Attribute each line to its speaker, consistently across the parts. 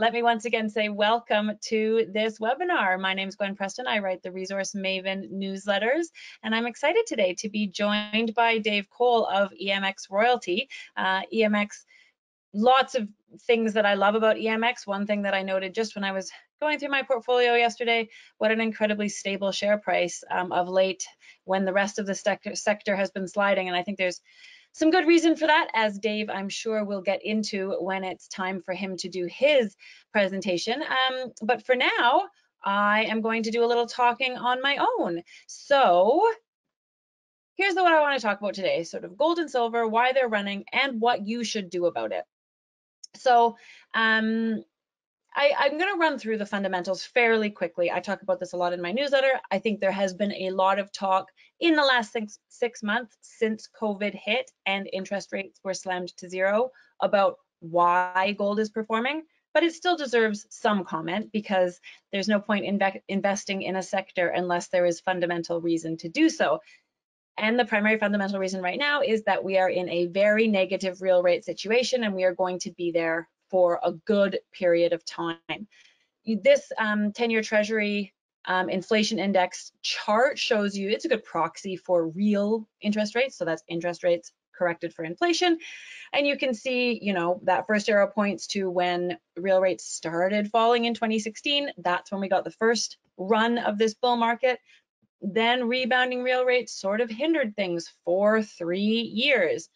Speaker 1: let me once again say welcome to this webinar. My name is Gwen Preston. I write the Resource Maven newsletters, and I'm excited today to be joined by Dave Cole of EMX Royalty. Uh, EMX, lots of things that I love about EMX. One thing that I noted just when I was going through my portfolio yesterday, what an incredibly stable share price um, of late when the rest of the sector, sector has been sliding. And I think there's some good reason for that, as Dave, I'm sure, will get into when it's time for him to do his presentation. Um, but for now, I am going to do a little talking on my own. So here's the what I want to talk about today, sort of gold and silver, why they're running, and what you should do about it. So um, I, am going to run through the fundamentals fairly quickly. I talk about this a lot in my newsletter. I think there has been a lot of talk in the last six, six months since COVID hit and interest rates were slammed to zero about why gold is performing, but it still deserves some comment because there's no point in investing in a sector unless there is fundamental reason to do so. And the primary fundamental reason right now is that we are in a very negative real rate situation and we are going to be there for a good period of time. This 10-year um, treasury um, inflation index chart shows you, it's a good proxy for real interest rates. So that's interest rates corrected for inflation. And you can see, you know, that first arrow points to when real rates started falling in 2016. That's when we got the first run of this bull market. Then rebounding real rates sort of hindered things for three years.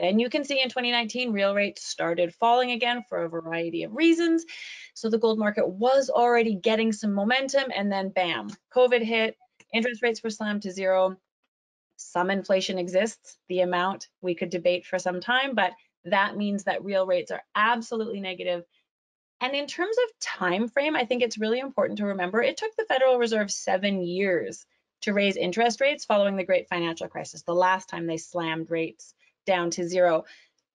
Speaker 1: Then you can see in 2019, real rates started falling again for a variety of reasons. So the gold market was already getting some momentum and then bam, COVID hit, interest rates were slammed to zero. Some inflation exists, the amount we could debate for some time, but that means that real rates are absolutely negative. And in terms of time frame, I think it's really important to remember it took the Federal Reserve seven years to raise interest rates following the great financial crisis, the last time they slammed rates down to zero.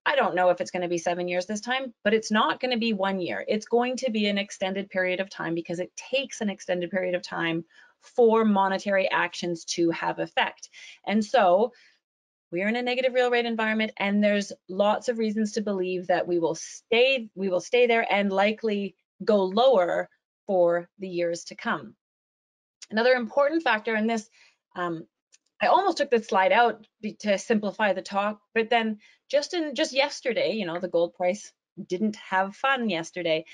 Speaker 1: I don't know if it's going to be seven years this time, but it's not going to be one year. It's going to be an extended period of time because it takes an extended period of time for monetary actions to have effect. And so we are in a negative real rate environment and there's lots of reasons to believe that we will stay we will stay there and likely go lower for the years to come. Another important factor in this um, I almost took this slide out to simplify the talk, but then just in just yesterday, you know, the gold price didn't have fun yesterday.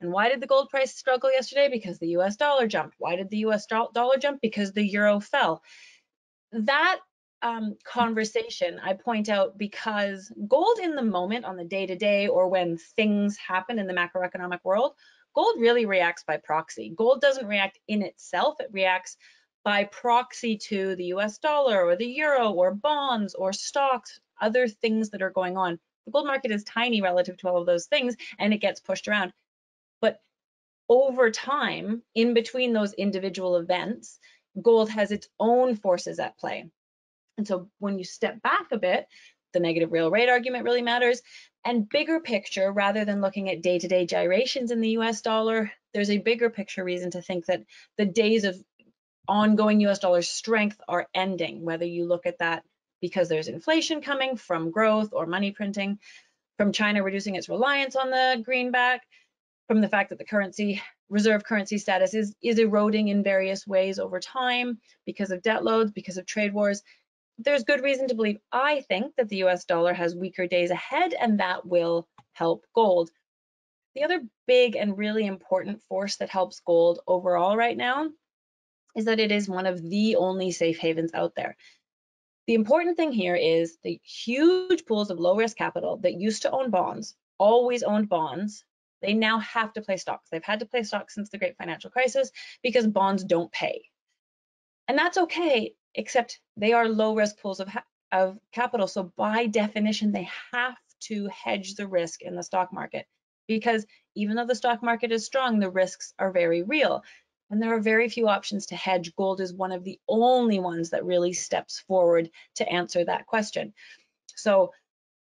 Speaker 1: And why did the gold price struggle yesterday? Because the US dollar jumped. Why did the US dollar jump? Because the euro fell. That um, conversation I point out because gold in the moment on the day to day or when things happen in the macroeconomic world, gold really reacts by proxy. Gold doesn't react in itself, it reacts by proxy to the US dollar or the euro or bonds or stocks, other things that are going on. The gold market is tiny relative to all of those things and it gets pushed around. But over time, in between those individual events, gold has its own forces at play. And so when you step back a bit, the negative real rate argument really matters. And bigger picture, rather than looking at day to day gyrations in the US dollar, there's a bigger picture reason to think that the days of ongoing US dollar strength are ending, whether you look at that because there's inflation coming from growth or money printing, from China reducing its reliance on the greenback, from the fact that the currency reserve currency status is is eroding in various ways over time because of debt loads, because of trade wars. There's good reason to believe, I think, that the US dollar has weaker days ahead and that will help gold. The other big and really important force that helps gold overall right now is that it is one of the only safe havens out there. The important thing here is the huge pools of low risk capital that used to own bonds, always owned bonds, they now have to play stocks. They've had to play stocks since the great financial crisis because bonds don't pay. And that's okay, except they are low risk pools of, of capital. So by definition, they have to hedge the risk in the stock market because even though the stock market is strong, the risks are very real. And there are very few options to hedge. Gold is one of the only ones that really steps forward to answer that question. So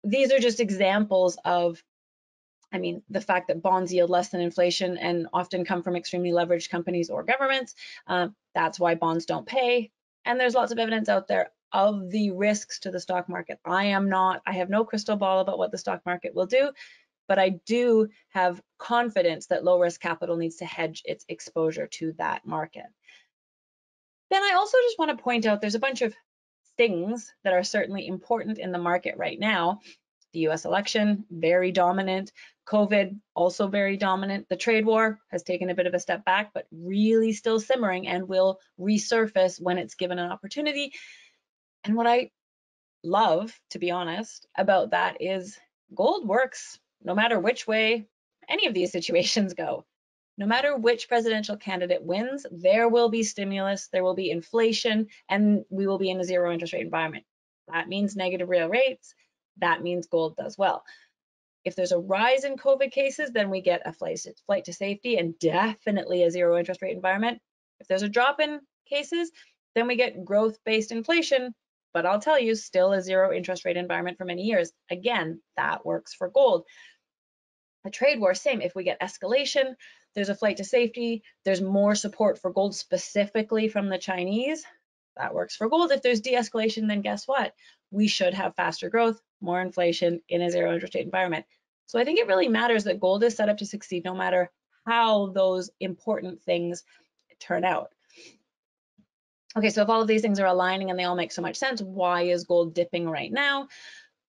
Speaker 1: these are just examples of, I mean, the fact that bonds yield less than inflation and often come from extremely leveraged companies or governments. Um, that's why bonds don't pay. And there's lots of evidence out there of the risks to the stock market. I am not, I have no crystal ball about what the stock market will do. But I do have confidence that low risk capital needs to hedge its exposure to that market. Then I also just want to point out there's a bunch of things that are certainly important in the market right now. The US election, very dominant. COVID, also very dominant. The trade war has taken a bit of a step back, but really still simmering and will resurface when it's given an opportunity. And what I love, to be honest, about that is gold works no matter which way any of these situations go. No matter which presidential candidate wins, there will be stimulus, there will be inflation, and we will be in a zero interest rate environment. That means negative real rates. That means gold does well. If there's a rise in COVID cases, then we get a flight to safety and definitely a zero interest rate environment. If there's a drop in cases, then we get growth based inflation, but I'll tell you, still a zero interest rate environment for many years. Again, that works for gold. A trade war, same. If we get escalation, there's a flight to safety, there's more support for gold specifically from the Chinese. That works for gold. If there's de-escalation, then guess what? We should have faster growth, more inflation in a zero interest rate environment. So I think it really matters that gold is set up to succeed no matter how those important things turn out. Okay, so if all of these things are aligning and they all make so much sense, why is gold dipping right now?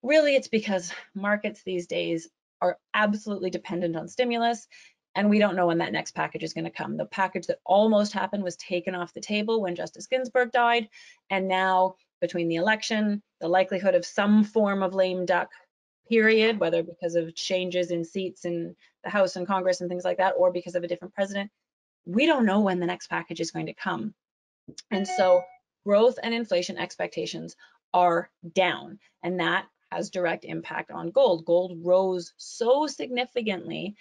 Speaker 1: Really, it's because markets these days are absolutely dependent on stimulus and we don't know when that next package is going to come. The package that almost happened was taken off the table when Justice Ginsburg died, and now between the election, the likelihood of some form of lame duck period, whether because of changes in seats in the House and Congress and things like that, or because of a different president, we don't know when the next package is going to come. And so growth and inflation expectations are down, and that has direct impact on gold. Gold rose so significantly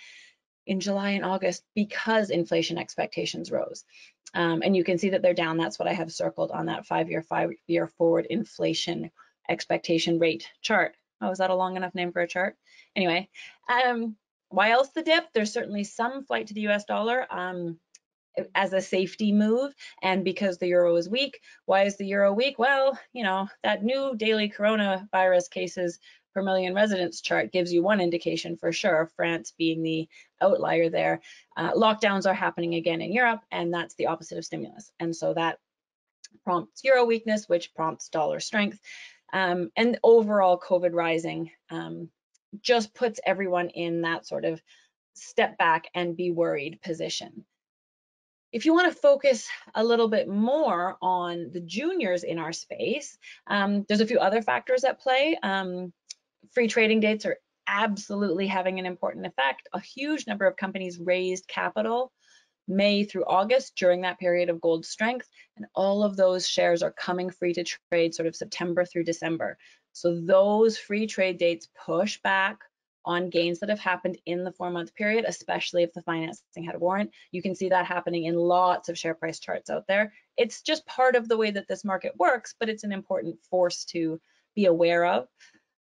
Speaker 1: in July and August because inflation expectations rose. Um, and you can see that they're down. That's what I have circled on that five-year, five-year forward inflation expectation rate chart. Oh, is that a long enough name for a chart? Anyway, um, why else the dip? There's certainly some flight to the US dollar. Um, as a safety move and because the euro is weak. Why is the euro weak? Well, you know, that new daily coronavirus cases per million residents chart gives you one indication for sure, France being the outlier there. Uh, lockdowns are happening again in Europe, and that's the opposite of stimulus. And so that prompts euro weakness, which prompts dollar strength. Um, and overall COVID rising um, just puts everyone in that sort of step back and be worried position. If you want to focus a little bit more on the juniors in our space, um, there's a few other factors at play. Um, free trading dates are absolutely having an important effect. A huge number of companies raised capital May through August during that period of gold strength, and all of those shares are coming free to trade sort of September through December. So those free trade dates push back on gains that have happened in the four month period, especially if the financing had a warrant. You can see that happening in lots of share price charts out there. It's just part of the way that this market works, but it's an important force to be aware of.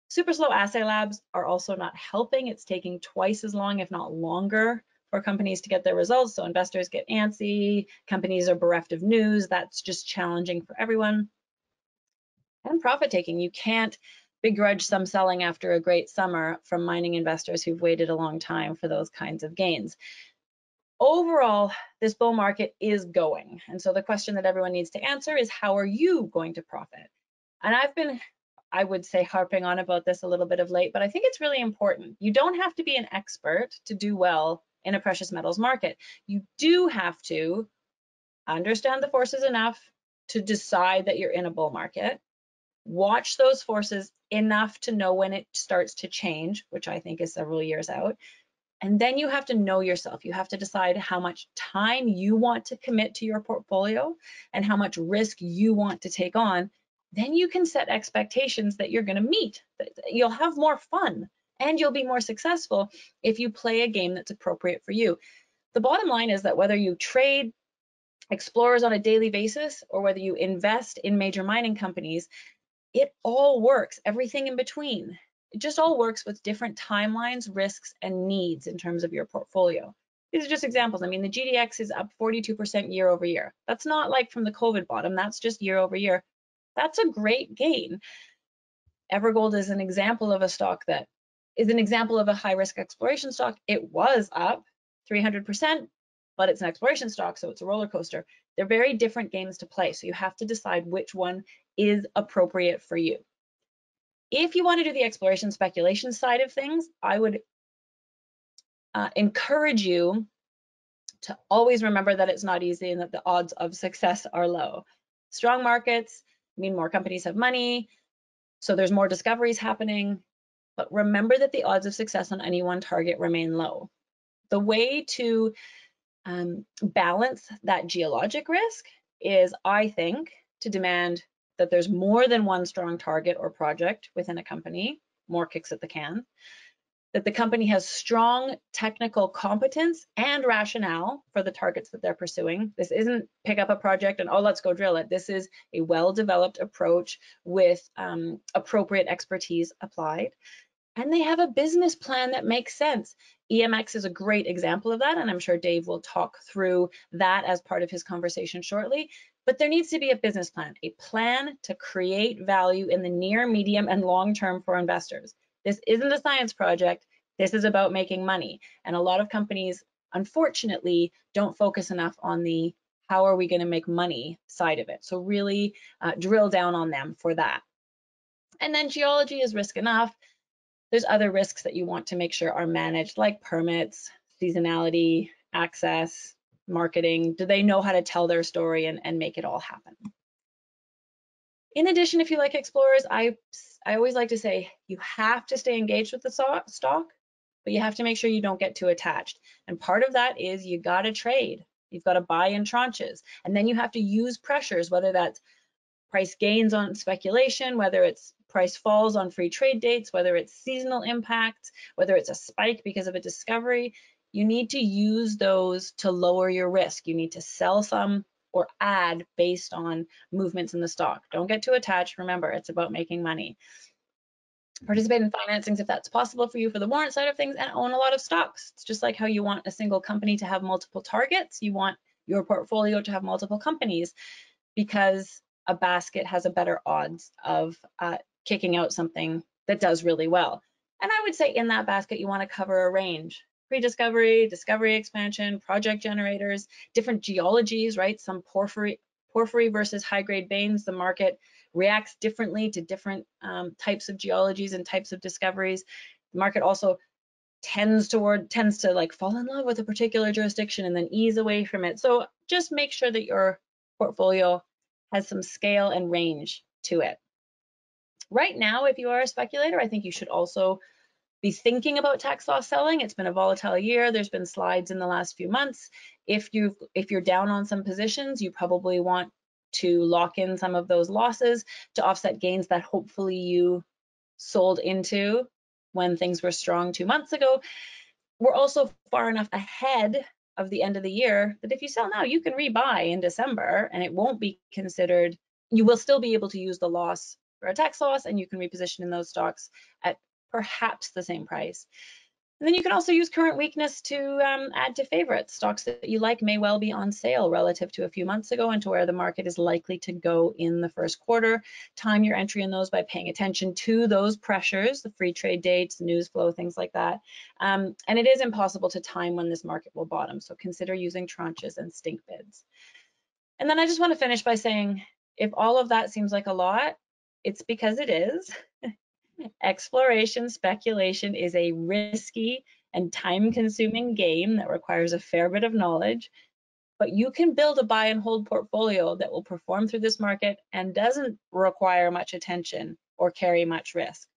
Speaker 1: Super slow assay labs are also not helping. It's taking twice as long, if not longer, for companies to get their results. So investors get antsy, companies are bereft of news. That's just challenging for everyone. And profit taking. You can't begrudge some selling after a great summer from mining investors who've waited a long time for those kinds of gains. Overall, this bull market is going. And so the question that everyone needs to answer is how are you going to profit? And I've been, I would say, harping on about this a little bit of late, but I think it's really important. You don't have to be an expert to do well in a precious metals market. You do have to understand the forces enough to decide that you're in a bull market watch those forces enough to know when it starts to change, which I think is several years out. And then you have to know yourself. You have to decide how much time you want to commit to your portfolio and how much risk you want to take on. Then you can set expectations that you're going to meet. You'll have more fun and you'll be more successful if you play a game that's appropriate for you. The bottom line is that whether you trade explorers on a daily basis or whether you invest in major mining companies, it all works, everything in between. It just all works with different timelines, risks, and needs in terms of your portfolio. These are just examples. I mean, the GDX is up 42% year over year. That's not like from the COVID bottom, that's just year over year. That's a great gain. Evergold is an example of a stock that is an example of a high risk exploration stock. It was up 300%, but it's an exploration stock, so it's a roller coaster. They're very different games to play, so you have to decide which one is appropriate for you. If you want to do the exploration speculation side of things, I would uh, encourage you to always remember that it's not easy and that the odds of success are low. Strong markets mean more companies have money, so there's more discoveries happening, but remember that the odds of success on any one target remain low. The way to um, balance that geologic risk is, I think, to demand that there's more than one strong target or project within a company, more kicks at the can, that the company has strong technical competence and rationale for the targets that they're pursuing. This isn't pick up a project and, oh, let's go drill it. This is a well-developed approach with um, appropriate expertise applied. And they have a business plan that makes sense. EMX is a great example of that, and I'm sure Dave will talk through that as part of his conversation shortly. But there needs to be a business plan, a plan to create value in the near, medium, and long term for investors. This isn't a science project. This is about making money. And a lot of companies, unfortunately, don't focus enough on the how are we going to make money side of it. So really uh, drill down on them for that. And then geology is risk enough. There's other risks that you want to make sure are managed, like permits, seasonality, access, marketing? Do they know how to tell their story and, and make it all happen? In addition, if you like explorers, I, I always like to say you have to stay engaged with the stock, but you have to make sure you don't get too attached. And part of that is you got to trade. You've got to buy in tranches. And then you have to use pressures, whether that's price gains on speculation, whether it's price falls on free trade dates, whether it's seasonal impacts, whether it's a spike because of a discovery you need to use those to lower your risk. You need to sell some or add based on movements in the stock. Don't get too attached. Remember, it's about making money. Participate in financings if that's possible for you for the warrant side of things and own a lot of stocks. It's just like how you want a single company to have multiple targets. You want your portfolio to have multiple companies because a basket has a better odds of uh, kicking out something that does really well. And I would say in that basket, you want to cover a range pre-discovery, discovery expansion, project generators, different geologies, right? Some porphyry, porphyry versus high-grade veins, the market reacts differently to different um, types of geologies and types of discoveries. The market also tends toward tends to like fall in love with a particular jurisdiction and then ease away from it. So just make sure that your portfolio has some scale and range to it. Right now, if you are a speculator, I think you should also be thinking about tax loss selling. It's been a volatile year. There's been slides in the last few months. If you if you're down on some positions, you probably want to lock in some of those losses to offset gains that hopefully you sold into when things were strong two months ago. We're also far enough ahead of the end of the year that if you sell now, you can rebuy in December and it won't be considered, you will still be able to use the loss a tax loss and you can reposition in those stocks at perhaps the same price. And then you can also use current weakness to um, add to favorites. Stocks that you like may well be on sale relative to a few months ago and to where the market is likely to go in the first quarter. Time your entry in those by paying attention to those pressures, the free trade dates, news flow, things like that. Um, and it is impossible to time when this market will bottom. So consider using tranches and stink bids. And then I just want to finish by saying, if all of that seems like a lot, it's because it is. Exploration speculation is a risky and time consuming game that requires a fair bit of knowledge, but you can build a buy and hold portfolio that will perform through this market and doesn't require much attention or carry much risk.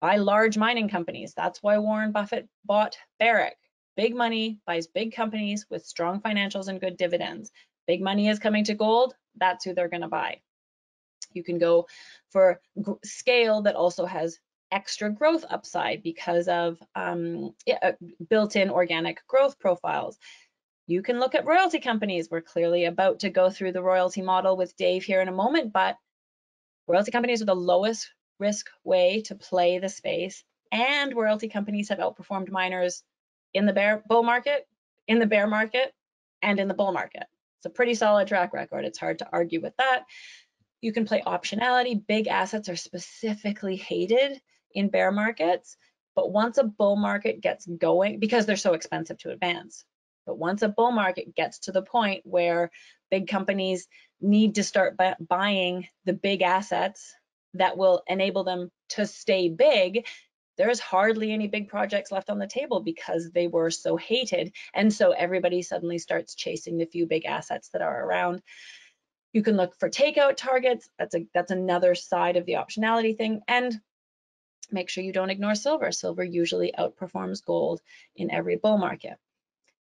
Speaker 1: Buy large mining companies. That's why Warren Buffett bought Barrick. Big money buys big companies with strong financials and good dividends. Big money is coming to gold. That's who they're going to buy. You can go for scale that also has extra growth upside because of um, uh, built-in organic growth profiles. You can look at royalty companies. We're clearly about to go through the royalty model with Dave here in a moment, but royalty companies are the lowest risk way to play the space, and royalty companies have outperformed miners in the bear bull market, in the bear market, and in the bull market. It's a pretty solid track record. It's hard to argue with that. You can play optionality. Big assets are specifically hated in bear markets. But once a bull market gets going, because they're so expensive to advance, but once a bull market gets to the point where big companies need to start bu buying the big assets that will enable them to stay big, there's hardly any big projects left on the table because they were so hated. And so everybody suddenly starts chasing the few big assets that are around. You can look for takeout targets. That's a that's another side of the optionality thing. And make sure you don't ignore silver. Silver usually outperforms gold in every bull market.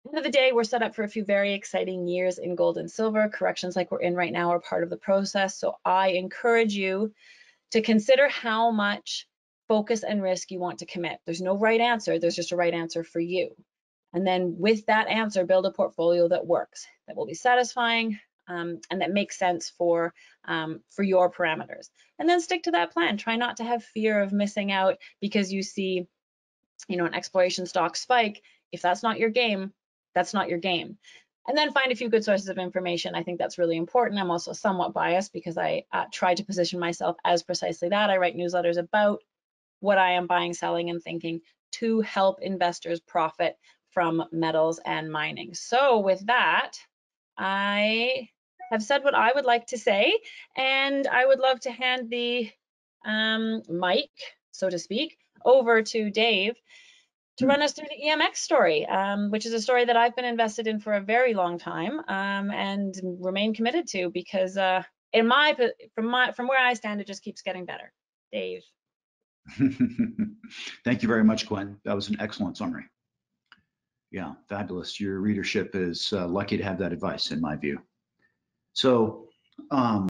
Speaker 1: End of the day, we're set up for a few very exciting years in gold and silver. Corrections like we're in right now are part of the process. So I encourage you to consider how much focus and risk you want to commit. There's no right answer, there's just a right answer for you. And then with that answer, build a portfolio that works, that will be satisfying, um, and that makes sense for um, for your parameters. And then stick to that plan. Try not to have fear of missing out because you see, you know, an exploration stock spike. If that's not your game, that's not your game. And then find a few good sources of information. I think that's really important. I'm also somewhat biased because I uh, try to position myself as precisely that. I write newsletters about what I am buying, selling, and thinking to help investors profit from metals and mining. So with that, I have said what I would like to say, and I would love to hand the um, mic, so to speak, over to Dave to run us through the EMX story, um, which is a story that I've been invested in for a very long time um, and remain committed to because uh, in my from my from where I stand, it just keeps getting better. Dave.
Speaker 2: Thank you very much, Gwen. That was an excellent summary. Yeah, fabulous. Your readership is uh, lucky to have that advice, in my view. So, um,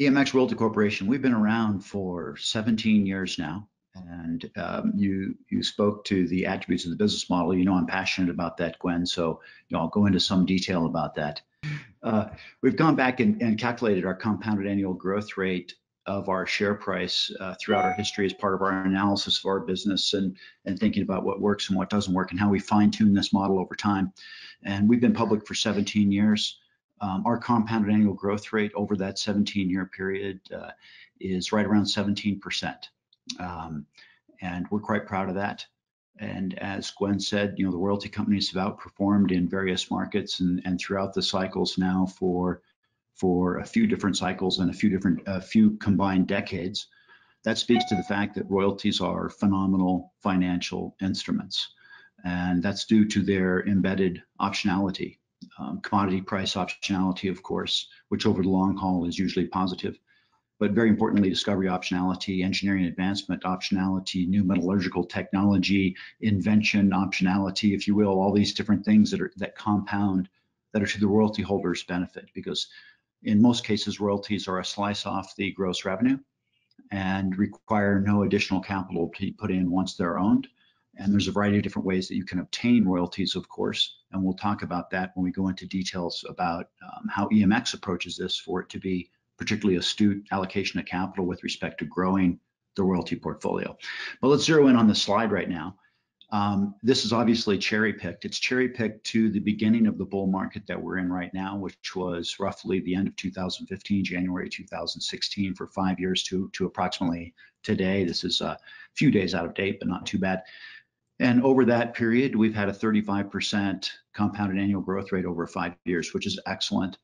Speaker 2: EMX Royalty Corporation, we've been around for 17 years now. And um, you you spoke to the attributes of the business model. You know I'm passionate about that, Gwen. So you know, I'll go into some detail about that. Uh, we've gone back and, and, calculated our compounded annual growth rate of our share price uh, throughout our history as part of our analysis of our business and and thinking about what works and what doesn't work and how we fine tune this model over time. And we've been public for 17 years. Um, our compounded annual growth rate over that 17 year period uh, is right around 17 percent. Um, and we're quite proud of that. And as Gwen said, you know, the royalty companies have outperformed in various markets and, and throughout the cycles now for for a few different cycles and a few different a few combined decades. That speaks to the fact that royalties are phenomenal financial instruments. And that's due to their embedded optionality, um, commodity price optionality, of course, which over the long haul is usually positive but very importantly, discovery optionality, engineering advancement optionality, new metallurgical technology, invention optionality, if you will, all these different things that are that compound that are to the royalty holder's benefit because in most cases royalties are a slice off the gross revenue and require no additional capital to be put in once they're owned. And there's a variety of different ways that you can obtain royalties, of course, and we'll talk about that when we go into details about um, how EMX approaches this for it to be particularly astute allocation of capital with respect to growing the royalty portfolio. But let's zero in on the slide right now. Um, this is obviously cherry picked. It's cherry picked to the beginning of the bull market that we're in right now, which was roughly the end of 2015, January 2016, for five years to, to approximately today. This is a few days out of date, but not too bad. And over that period, we've had a 35% compounded annual growth rate over five years, which is excellent.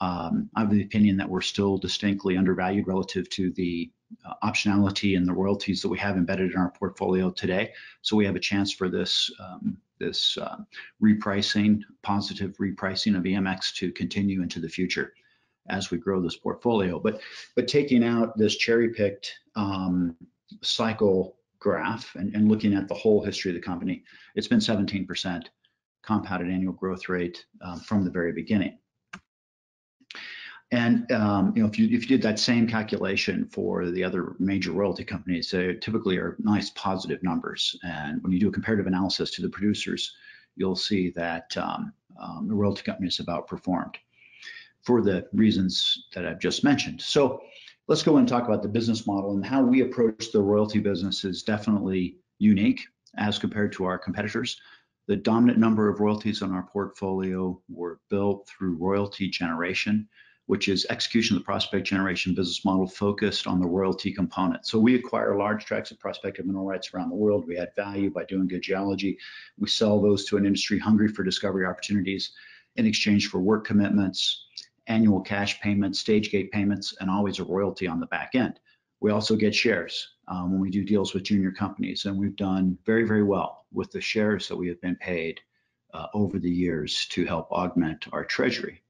Speaker 2: Um, I'm of the opinion that we're still distinctly undervalued relative to the optionality and the royalties that we have embedded in our portfolio today. So we have a chance for this um, this uh, repricing, positive repricing of EMX to continue into the future as we grow this portfolio. But but taking out this cherry picked um, cycle graph and, looking at the whole history of the company, it's been 17% compounded annual growth rate um, from the very beginning. And um, you know, if you if you did that same calculation for the other major royalty companies, they typically are nice positive numbers. And when you do a comparative analysis to the producers, you'll see that um, um, the royalty companies have outperformed for the reasons that I've just mentioned. So let's go and talk about the business model and how we approach the royalty business is definitely unique as compared to our competitors. The dominant number of royalties on our portfolio were built through royalty generation which is execution of the prospect generation business model focused on the royalty component. So we acquire large tracts of prospective mineral rights around the world. We add value by doing good geology. We sell those to an industry hungry for discovery opportunities in exchange for work commitments, annual cash payments, stage gate payments, and always a royalty on the back end. We also get shares um, when we do deals with junior companies, and we've done very, very well with the shares that we have been paid uh, over the years to help augment our treasury.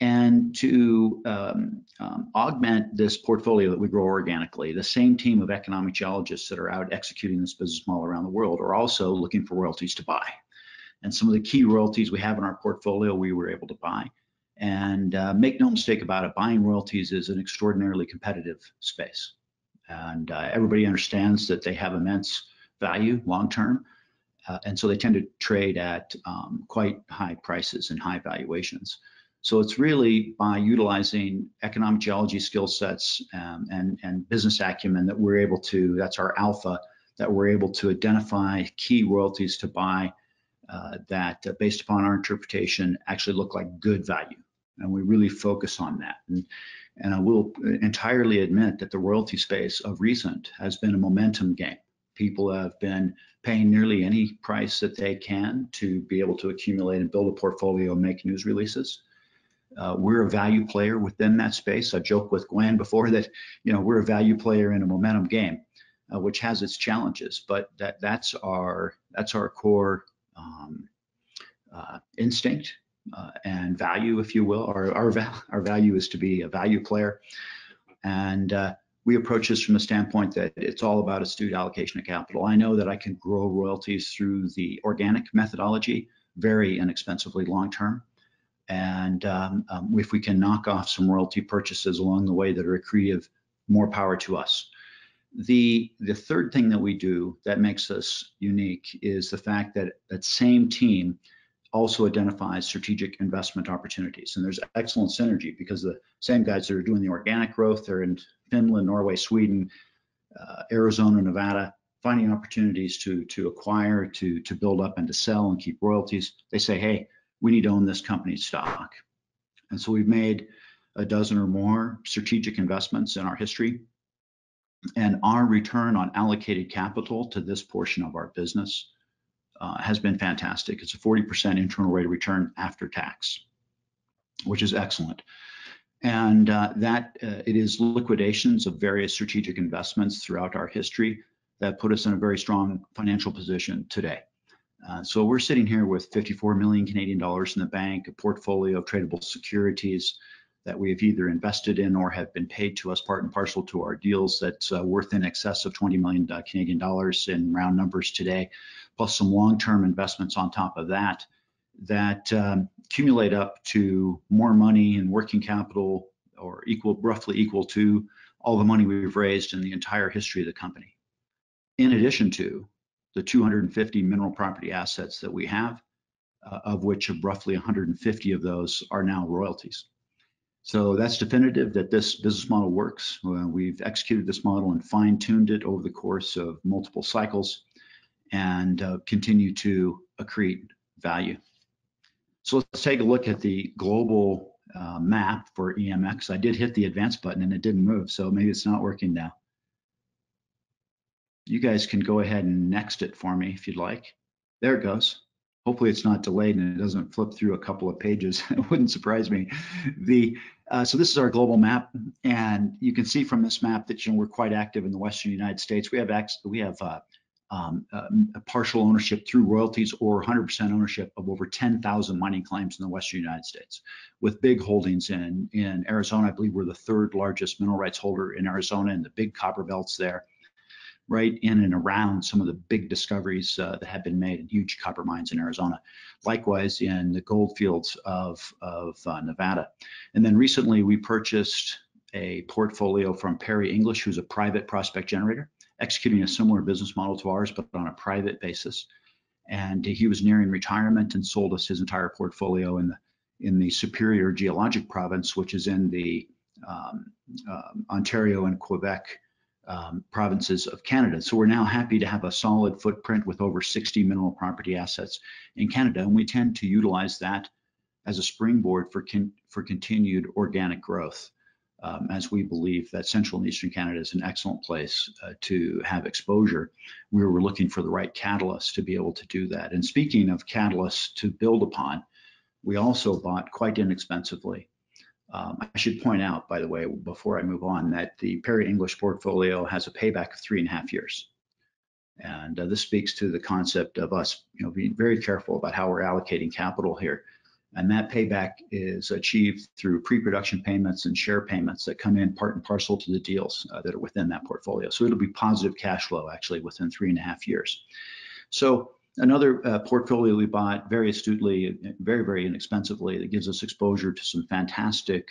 Speaker 2: And to um, um, augment this portfolio that we grow organically, the same team of economic geologists that are out executing this business model around the world are also looking for royalties to buy. And some of the key royalties we have in our portfolio, we were able to buy. And uh, make no mistake about it, buying royalties is an extraordinarily competitive space. And uh, everybody understands that they have immense value long term. Uh, and so they tend to trade at um, quite high prices and high valuations. So it's really by utilizing economic geology skill sets um, and, and business acumen that we're able to, that's our alpha, that we're able to identify key royalties to buy uh, that, uh, based upon our interpretation, actually look like good value. And we really focus on that. And, and I will entirely admit that the royalty space of recent has been a momentum game. People have been paying nearly any price that they can to be able to accumulate and build a portfolio and make news releases. Uh, we're a value player within that space. I joked with Gwen before that, you know, we're a value player in a momentum game, uh, which has its challenges, but that that's our that's our core um, uh, instinct uh, and value, if you will. Our our, va- our value is to be a value player, and uh, we approach this from the standpoint that it's all about astute allocation of capital. I know that I can grow royalties through the organic methodology very inexpensively long term. And um, um, if we can knock off some royalty purchases along the way that are accretive, more power to us. The, the third thing that we do that makes us unique is the fact that that same team also identifies strategic investment opportunities. And there's excellent synergy because the same guys that are doing the organic growth, they're in Finland, Norway, Sweden, uh, Arizona, Nevada, finding opportunities to to acquire, to to build up and to sell and keep royalties. They say, hey, we need to own this company's stock. And so we've made a dozen or more strategic investments in our history. And our return on allocated capital to this portion of our business uh, has been fantastic. It's a 40% internal rate of return after tax, which is excellent. And uh, that uh, it is liquidations of various strategic investments throughout our history that put us in a very strong financial position today. Uh, so we're sitting here with 54 million Canadian dollars in the bank, a portfolio of tradable securities that we have either invested in or have been paid to us part and parcel to our deals that's uh, worth in excess of 20 million uh, Canadian dollars in round numbers today, plus some long-term investments on top of that that um, accumulate up to more money and working capital or equal, roughly equal to all the money we've raised in the entire history of the company. In addition to the 250 mineral property assets that we have, uh, of which roughly 150 of those are now royalties. So that's definitive that this business model works. Uh, we've executed this model and fine tuned it over the course of multiple cycles and uh, continue to accrete value. So let's take a look at the global uh, map for EMX. I did hit the advance button and it didn't move, so maybe it's not working now you guys can go ahead and next it for me if you'd like. There it goes. Hopefully it's not delayed and it doesn't flip through a couple of pages. it wouldn't surprise me. The uh, so this is our global map, and you can see from this map that you know we're quite active in the Western United States. We have ex- we have uh, um, uh, partial ownership through royalties or 100% ownership of over 10,000 mining claims in the Western United States, with big holdings in in Arizona. I believe we're the third largest mineral rights holder in Arizona and the big copper belts there right in and around some of the big discoveries uh, that have been made in huge copper mines in Arizona. Likewise, in the gold fields of, of uh, Nevada. And then recently, we purchased a portfolio from Perry English, who's a private prospect generator, executing a similar business model to ours, but on a private basis. And he was nearing retirement and sold us his entire portfolio in the in the Superior Geologic Province, which is in the um, uh, Ontario and Quebec um, provinces of Canada. So we're now happy to have a solid footprint with over 60 mineral property assets in Canada, and we tend to utilize that as a springboard for, con for continued organic growth. Um, as we believe that Central and Eastern Canada is an excellent place uh, to have exposure, we were looking for the right catalyst to be able to do that. And speaking of catalysts to build upon, we also bought quite inexpensively. Um, I should point out, by the way, before I move on, that the Perry English portfolio has a payback of three and a half years. And uh, this speaks to the concept of us, you know, being very careful about how we're allocating capital here. And that payback is achieved through pre-production payments and share payments that come in part and parcel to the deals uh, that are within that portfolio. So it'll be positive cash flow actually within three and a half years. So another uh, portfolio we bought very astutely, very, very inexpensively that gives us exposure to some fantastic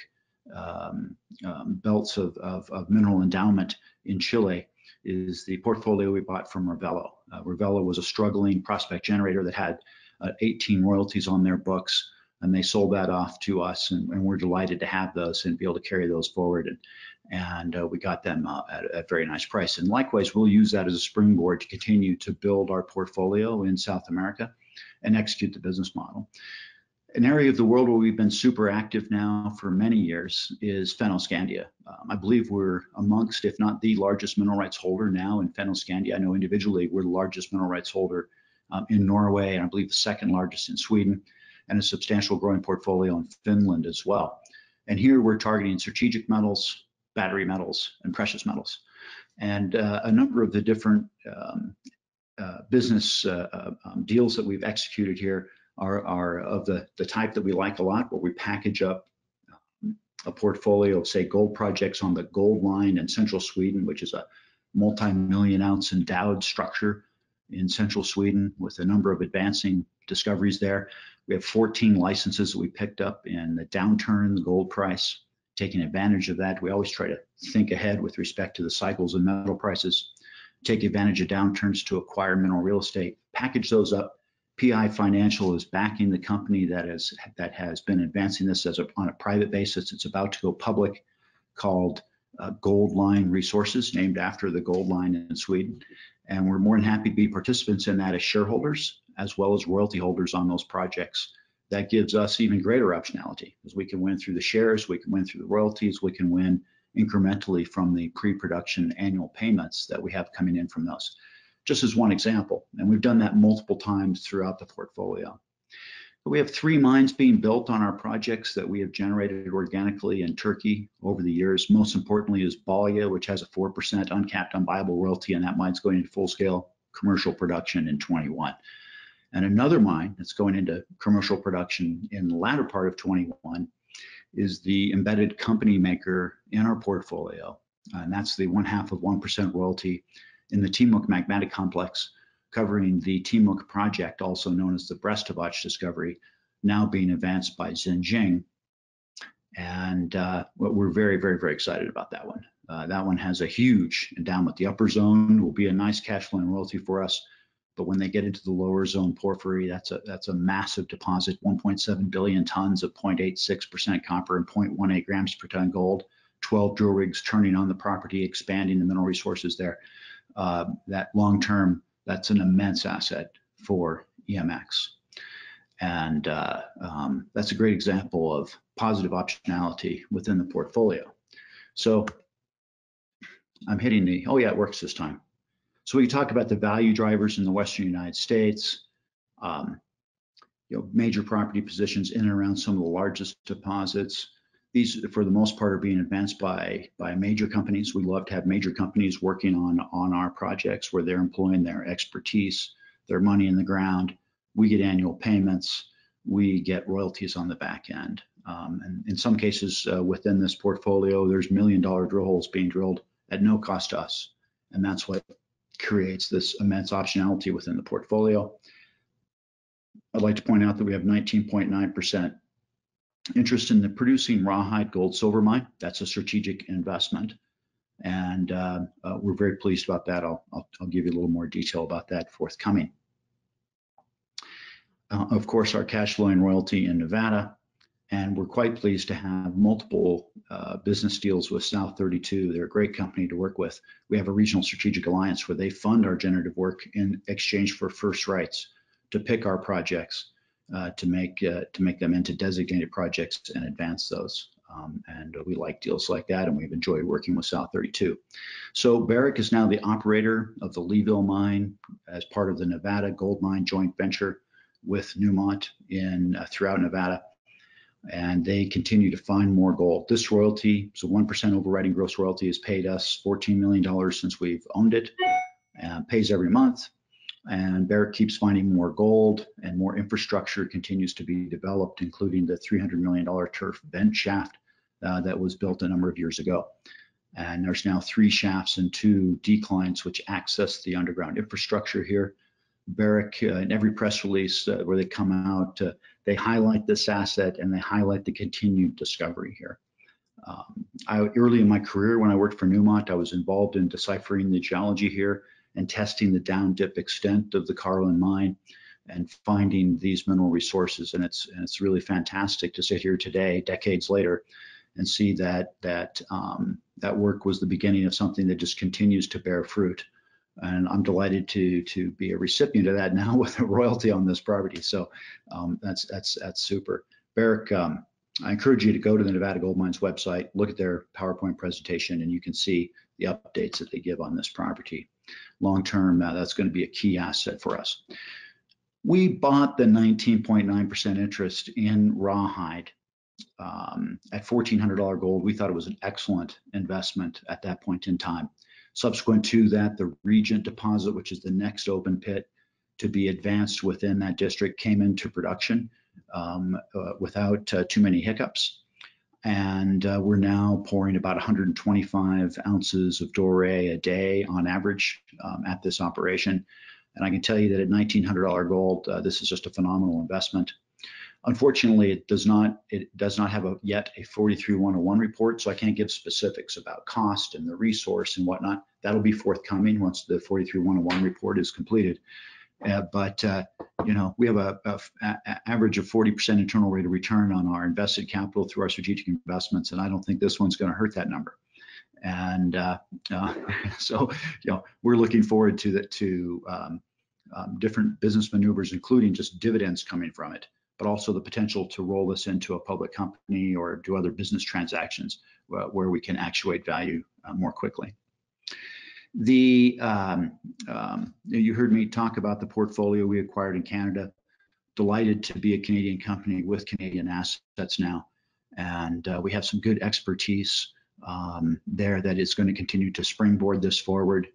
Speaker 2: um, um, belts of, of, of, mineral endowment in Chile is the portfolio we bought from Revelo. Uh, Revelo was a struggling prospect generator that had uh, 18 royalties on their books, and they sold that off to us, and, and, we're delighted to have those and be able to carry those forward. And, and uh, we got them uh, at a very nice price. And likewise, we'll use that as a springboard to continue to build our portfolio in South America and execute the business model. An area of the world where we've been super active now for many years is Fennoscandia. Um, I believe we're amongst, if not the largest mineral rights holder now in Fennoscandia. I know individually we're the largest mineral rights holder um, in Norway, and I believe the second largest in Sweden, and a substantial growing portfolio in Finland as well. And here we're targeting strategic metals, battery metals, and precious metals. And uh, a number of the different um, uh, business uh, uh um, deals that we've executed here are, are of the, the type that we like a lot, where we package up um, a portfolio of, say, gold projects on the gold line in central Sweden, which is a multi-million ounce endowed structure in central Sweden with a number of advancing discoveries there. We have 14 licenses that we picked up in the downturn the gold price, taking advantage of that. We always try to think ahead with respect to the cycles in metal prices, take advantage of downturns to acquire mineral real estate, package those up, PI Financial is backing the company that has that has been advancing this as a, on a private basis. It's about to go public, called uh, Gold Line Resources, named after the gold line in Sweden. And we're more than happy to be participants in that as shareholders, as well as royalty holders on those projects. That gives us even greater optionality, because we can win through the shares, we can win through the royalties, we can win incrementally from the pre-production annual payments that we have coming in from those just as one example. And we've done that multiple times throughout the portfolio. But we have three mines being built on our projects that we have generated organically in Turkey over the years. Most importantly is Balya, which has a 4% uncapped unbuyable royalty, and that mine's going into full-scale commercial production in 21. And another mine that's going into commercial production in the latter part of 21 is the embedded company maker in our portfolio. And that's the one half of 1% royalty in the Timok magmatic complex, covering the Timok project, also known as the Brestovac discovery, now being advanced by Zijin. And uh, we're very, very, very excited about that one. Uh, that one has a huge endowment. The upper zone will be a nice cash flow and royalty for us. But when they get into the lower zone porphyry, that's a that's a massive deposit, 1.7 billion tons of 0.86% copper and 0.18 grams per ton gold, 12 drill rigs turning on the property, expanding the mineral resources there uh, that long term, that's an immense asset for EMX. And uh, um, that's a great example of positive optionality within the portfolio. So I'm hitting the, oh yeah, it works this time. So we talk about the value drivers in the Western United States, um, you know, major property positions in and around some of the largest deposits, these, for the most part, are being advanced by by major companies. We love to have major companies working on on our projects where they're employing their expertise, their money in the ground. We get annual payments. We get royalties on the back end. Um, and in some cases, uh, within this portfolio, there's million dollar drill holes being drilled at no cost to us. And that's what creates this immense optionality within the portfolio. I'd like to point out that we have 19.9% interest in the producing rawhide gold silver mine. That's a strategic investment. And uh, uh, we're very pleased about that. I'll, I'll, I'll, give you a little more detail about that forthcoming. Uh, of course, our cash flowing royalty in Nevada. And we're quite pleased to have multiple uh, business deals with South 32. They're a great company to work with. We have a regional strategic alliance where they fund our generative work in exchange for first rights to pick our projects uh, to make uh, to make them into designated projects and advance those. Um, and we like deals like that, and we've enjoyed working with South 32. So Barrick is now the operator of the Leeville mine as part of the Nevada Gold Mine joint venture with Newmont in uh, throughout Nevada, and they continue to find more gold. This royalty, so 1% overriding gross royalty, has paid us $14 million since we've owned it, and pays every month. And Barrick keeps finding more gold and more infrastructure continues to be developed, including the $300 million turf vent shaft uh, that was built a number of years ago. And there's now three shafts and two declines which access the underground infrastructure here. Barrick, uh, in every press release uh, where they come out, uh, they highlight this asset and they highlight the continued discovery here. Um, I, early in my career, when I worked for Newmont, I was involved in deciphering the geology here and testing the down dip extent of the Carlin mine and finding these mineral resources. And it's and it's really fantastic to sit here today, decades later, and see that that um, that work was the beginning of something that just continues to bear fruit. And I'm delighted to to be a recipient of that now with a royalty on this property. So um, that's that's that's super. Barrick, um, I encourage you to go to the Nevada Gold Mines website, look at their PowerPoint presentation, and you can see the updates that they give on this property. Long term, uh, that's going to be a key asset for us. We bought the 19.9% interest in Rawhide um, at $1,400 gold, we thought it was an excellent investment at that point in time. Subsequent to that, the Regent deposit, which is the next open pit to be advanced within that district, came into production um, uh, without uh, too many hiccups. And uh, we're now pouring about 125 ounces of doré a day on average um, at this operation. And I can tell you that at $1,900 gold, uh, this is just a phenomenal investment. Unfortunately, it does not it does not have a, yet a 43101 report, so I can't give specifics about cost and the resource and whatnot. That'll be forthcoming once the 43101 report is completed. Uh, but uh, you know, we have a, a, a, average of 40% internal rate of return on our invested capital through our strategic investments, and I don't think this one's going to hurt that number. And uh, uh so, you know, we're looking forward to that to um, um, different business maneuvers, including just dividends coming from it but also the potential to roll this into a public company or do other business transactions uh, where we can actuate value uh, more quickly. The um, um, you heard me talk about the portfolio we acquired in Canada. Delighted to be a Canadian company with Canadian assets now, and uh, we have some good expertise um, there that is going to continue to springboard this forward.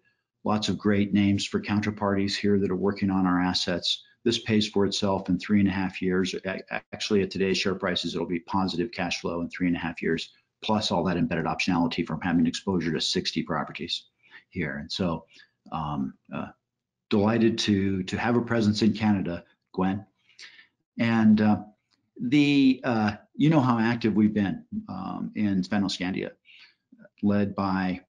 Speaker 2: Lots of great names for counterparties here that are working on our assets this pays for itself in three and a half years. Actually, at today's share prices, it'll be positive cash flow in three and a half years, plus all that embedded optionality from having exposure to 60 properties here. And so, um, uh, delighted to to have a presence in Canada, Gwen. And uh, the uh, you know how active we've been um, in Fennoscandia, led by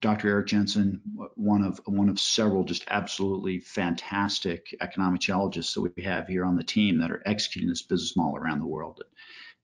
Speaker 2: Dr. Eric Jensen, one of one of several just absolutely fantastic economic geologists that we have here on the team that are executing this business model around the world.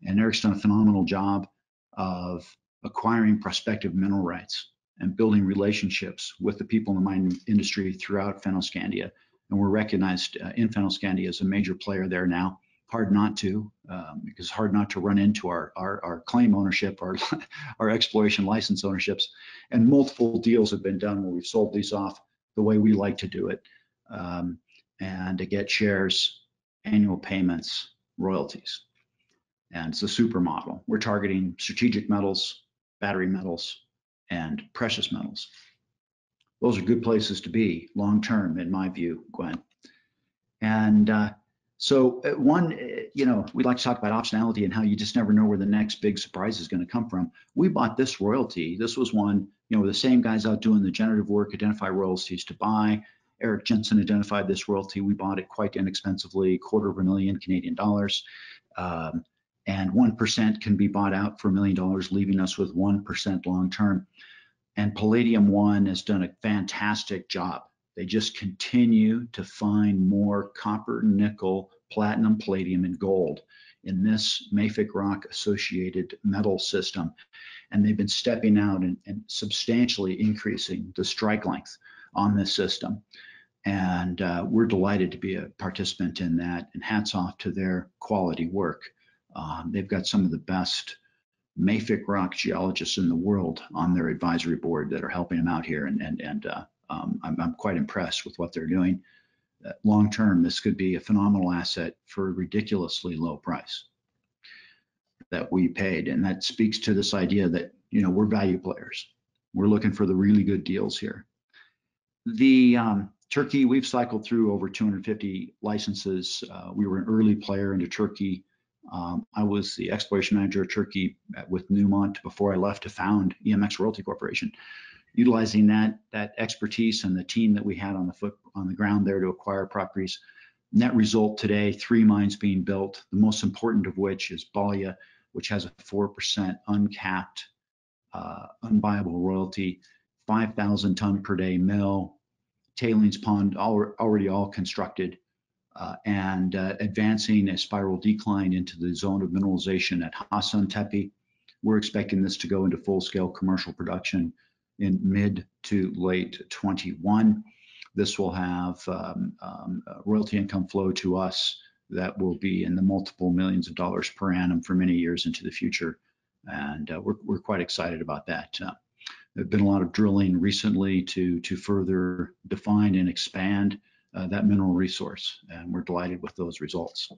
Speaker 2: And Eric's done a phenomenal job of acquiring prospective mineral rights and building relationships with the people in the mining industry throughout Fennoscandia. And we're recognized uh, in Fennoscandia as a major player there now hard not to, um, because hard not to run into our, our, our claim ownership, our, our exploration license ownerships. And multiple deals have been done where we've sold these off the way we like to do it um, and to get shares, annual payments, royalties. And it's a super model. We're targeting strategic metals, battery metals, and precious metals. Those are good places to be long term, in my view, Gwen. And uh, so uh, one, uh, you know, we like to talk about optionality and how you just never know where the next big surprise is going to come from. We bought this royalty. This was one, you know, the same guys out doing the generative work, identify royalties to buy. Eric Jensen identified this royalty. We bought it quite inexpensively, quarter of a million Canadian dollars. Um, and 1% can be bought out for a million dollars, leaving us with 1% long term. And Palladium One has done a fantastic job they just continue to find more copper, nickel, platinum, palladium, and gold in this mafic rock associated metal system. And they've been stepping out and, and substantially increasing the strike length on this system. And uh, we're delighted to be a participant in that and hats off to their quality work. Um, they've got some of the best mafic rock geologists in the world on their advisory board that are helping them out here. And, and, and uh, um, I'm, I'm, quite impressed with what they're doing. Uh, long term, this could be a phenomenal asset for a ridiculously low price that we paid. And that speaks to this idea that, you know, we're value players. We're looking for the really good deals here. The um, Turkey, we've cycled through over 250 licenses. Uh, we were an early player into Turkey. Um, I was the exploration manager of Turkey with Newmont before I left to found EMX Royalty Corporation. Utilizing that that expertise and the team that we had on the foot on the ground there to acquire properties. Net result today, three mines being built. The most important of which is Balya, which has a four percent uncapped, uh, royalty, 5,000 ton per day mill, tailings pond all, already all constructed uh, and uh, advancing a spiral decline into the zone of mineralization at Hasan Tepe. We're expecting this to go into full-scale commercial production in mid to late 21. This will have um, um, royalty income flow to us that will be in the multiple millions of dollars per annum for many years into the future. And uh, we're, we're quite excited about that. Uh, there's been a lot of drilling recently to, to further define and expand uh, that mineral resource, and we're delighted with those results.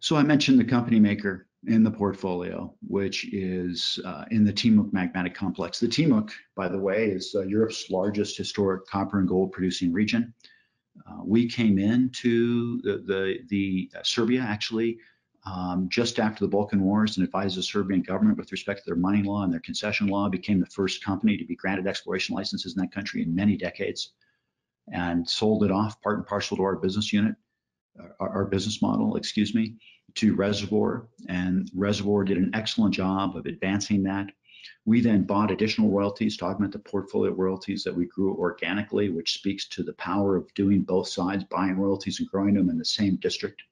Speaker 2: So I mentioned the company maker in the portfolio, which is uh, in the Timok magmatic complex. The Timok, by the way, is uh, Europe's largest historic copper and gold producing region. Uh, we came into the, the, the uh, Serbia actually um, just after the Balkan Wars and advised the Serbian government with respect to their mining law and their concession law, became the first company to be granted exploration licenses in that country in many decades and sold it off part and parcel to our business unit, our, our business model, excuse me, to Reservoir. And Reservoir did an excellent job of advancing that. We then bought additional royalties to augment the portfolio royalties that we grew organically, which speaks to the power of doing both sides, buying royalties and growing them in the same district.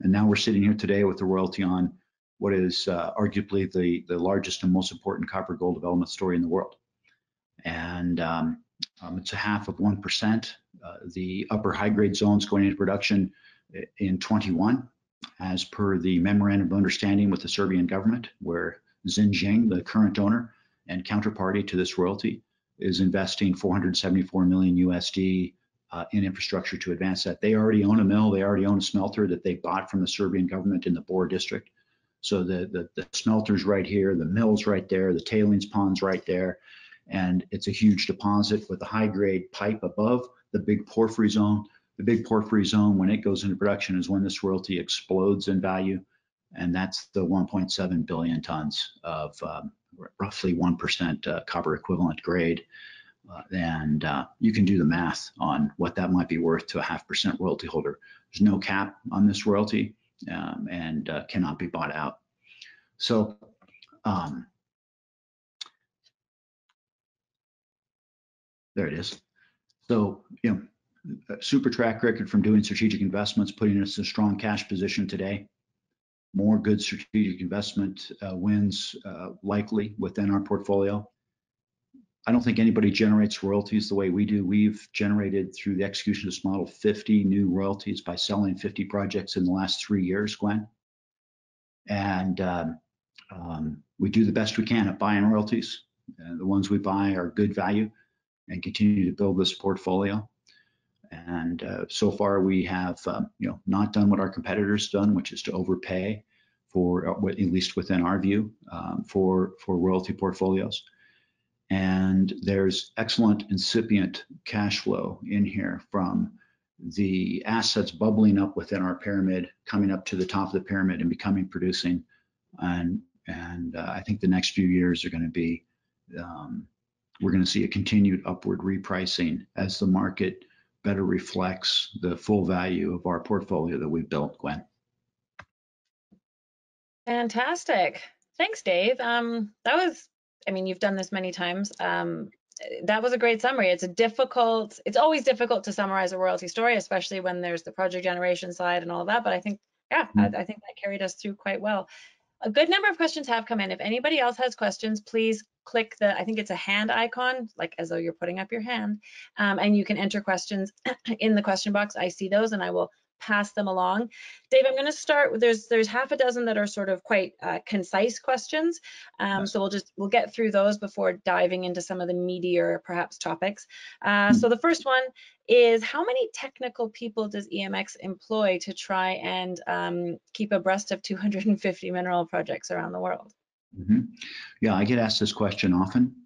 Speaker 2: And now we're sitting here today with a royalty on what is uh, arguably the, the largest and most important copper gold development story in the world. And um, um, it's a half of 1%. Uh, the upper high grade zones going into production in 21, as per the memorandum of understanding with the Serbian government, where Zijin, the current owner and counterparty to this royalty, is investing 474 million USD uh, in infrastructure to advance that. They already own a mill, they already own a smelter that they bought from the Serbian government in the Bor district. So the, the, the smelter's right here, the mill's right there, the tailings pond's right there and it's a huge deposit with a high grade pipe above the big porphyry zone. The big porphyry zone, when it goes into production, is when this royalty explodes in value, and that's the 1.7 billion tons of um, roughly 1% uh, copper equivalent grade. Uh, and uh, you can do the math on what that might be worth to a half percent royalty holder. There's no cap on this royalty um, and uh, cannot be bought out. So um, There it is. So, you know, super track record from doing strategic investments, putting us in a strong cash position today. More good strategic investment uh, wins uh, likely within our portfolio. I don't think anybody generates royalties the way we do. We've generated through the execution of this model 50 new royalties by selling 50 projects in the last three years, Gwen. And um, um, we do the best we can at buying royalties. Uh, the ones we buy are good value and continue to build this portfolio. And uh, so far, we have um, you know not done what our competitors done, which is to overpay for uh, at least within our view um, for for royalty portfolios. And there's excellent incipient cash flow in here from the assets bubbling up within our pyramid, coming up to the top of the pyramid and becoming producing. And and uh, I think the next few years are going to be um, we're going to see a continued upward repricing as the market better reflects the full value of our portfolio that we've built, Gwen.
Speaker 1: Fantastic. Thanks, Dave. Um, that was, I mean, you've done this many times. Um, that was a great summary. It's a difficult, it's always difficult to summarize a royalty story, especially when there's the project generation side and all of that. But I think, yeah, mm-hmm. I, I think that carried us through quite well. A good number of questions have come in. If anybody else has questions, please click the, I think it's a hand icon, like as though you're putting up your hand, um, and you can enter questions in the question box. I see those and I will pass them along. Dave, I'm going to start with there's there's half a dozen that are sort of quite uh, concise questions. Um, so we'll just we'll get through those before diving into some of the meatier perhaps topics. Uh, so the first one is how many technical people does EMX employ to try and um, keep abreast of 250 mineral projects around the world?
Speaker 2: Mm -hmm. Yeah, I get asked this question often.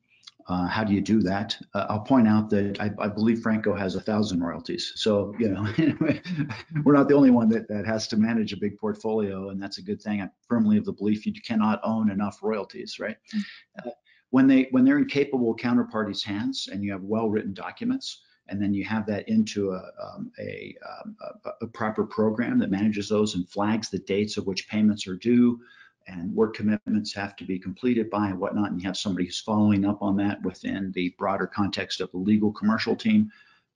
Speaker 2: Uh, how do you do that? Uh, I'll point out that I, I, believe Franco has a thousand royalties. So, you know, we're not the only one that, that has to manage a big portfolio, and that's a good thing. I'm firmly of the belief you cannot own enough royalties, right? Uh, when they when they're in capable counterparties' hands and you have well-written documents, and then you have that into a, um, a, um, a, a proper program that manages those and flags the dates of which payments are due, and work commitments have to be completed by and whatnot, and you have somebody who's following up on that within the broader context of the legal commercial team,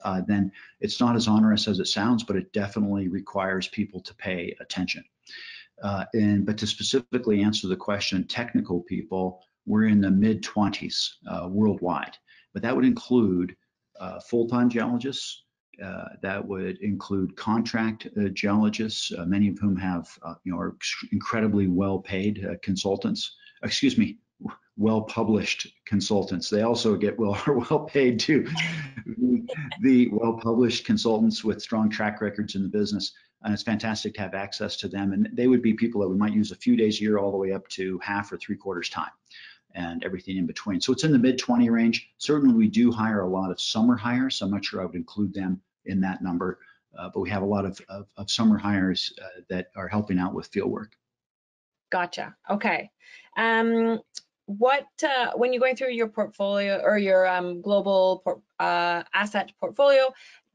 Speaker 2: uh, then it's not as onerous as it sounds, but it definitely requires people to pay attention. Uh, and but to specifically answer the question, technical people, we're in the mid 20s uh, worldwide, but that would include uh, full-time geologists, uh, that would include contract uh, geologists, uh, many of whom have, uh, you know, are incredibly well-paid uh, consultants. Excuse me, well-published consultants. They also get well are well-paid too. the, well-published consultants with strong track records in the business, and it's fantastic to have access to them. And they would be people that we might use a few days a year, all the way up to half or three quarters time and everything in between. So it's in the mid 20 range. Certainly we do hire a lot of summer hires, so I'm not sure I would include them in that number. Uh, but we have a lot of, of, of summer hires uh, that are helping out with field work.
Speaker 1: Gotcha. Okay. Um, what uh, when you're going through your portfolio or your um, global por uh, asset portfolio,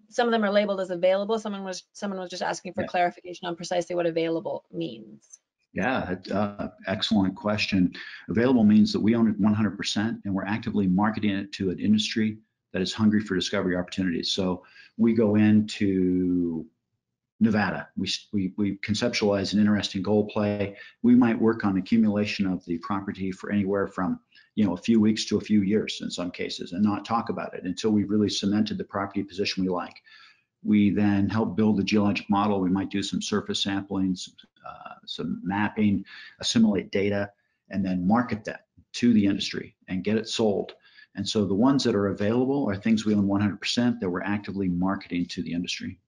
Speaker 1: some of them are labeled as available. Someone was someone was just asking for yeah. clarification on precisely what available means.
Speaker 2: Yeah, uh, excellent question. Available means that we own it 100% and we're actively marketing it to an industry that is hungry for discovery opportunities. So we go into Nevada. We, we, we conceptualize an interesting gold play. We might work on accumulation of the property for anywhere from you know a few weeks to a few years in some cases, and not talk about it until we've really cemented the property position we like. We then help build the geologic model. We might do some surface sampling, uh, some mapping, assimilate data, and then market that to the industry and get it sold. And so the ones that are available are things we own 100% that we're actively marketing to the industry.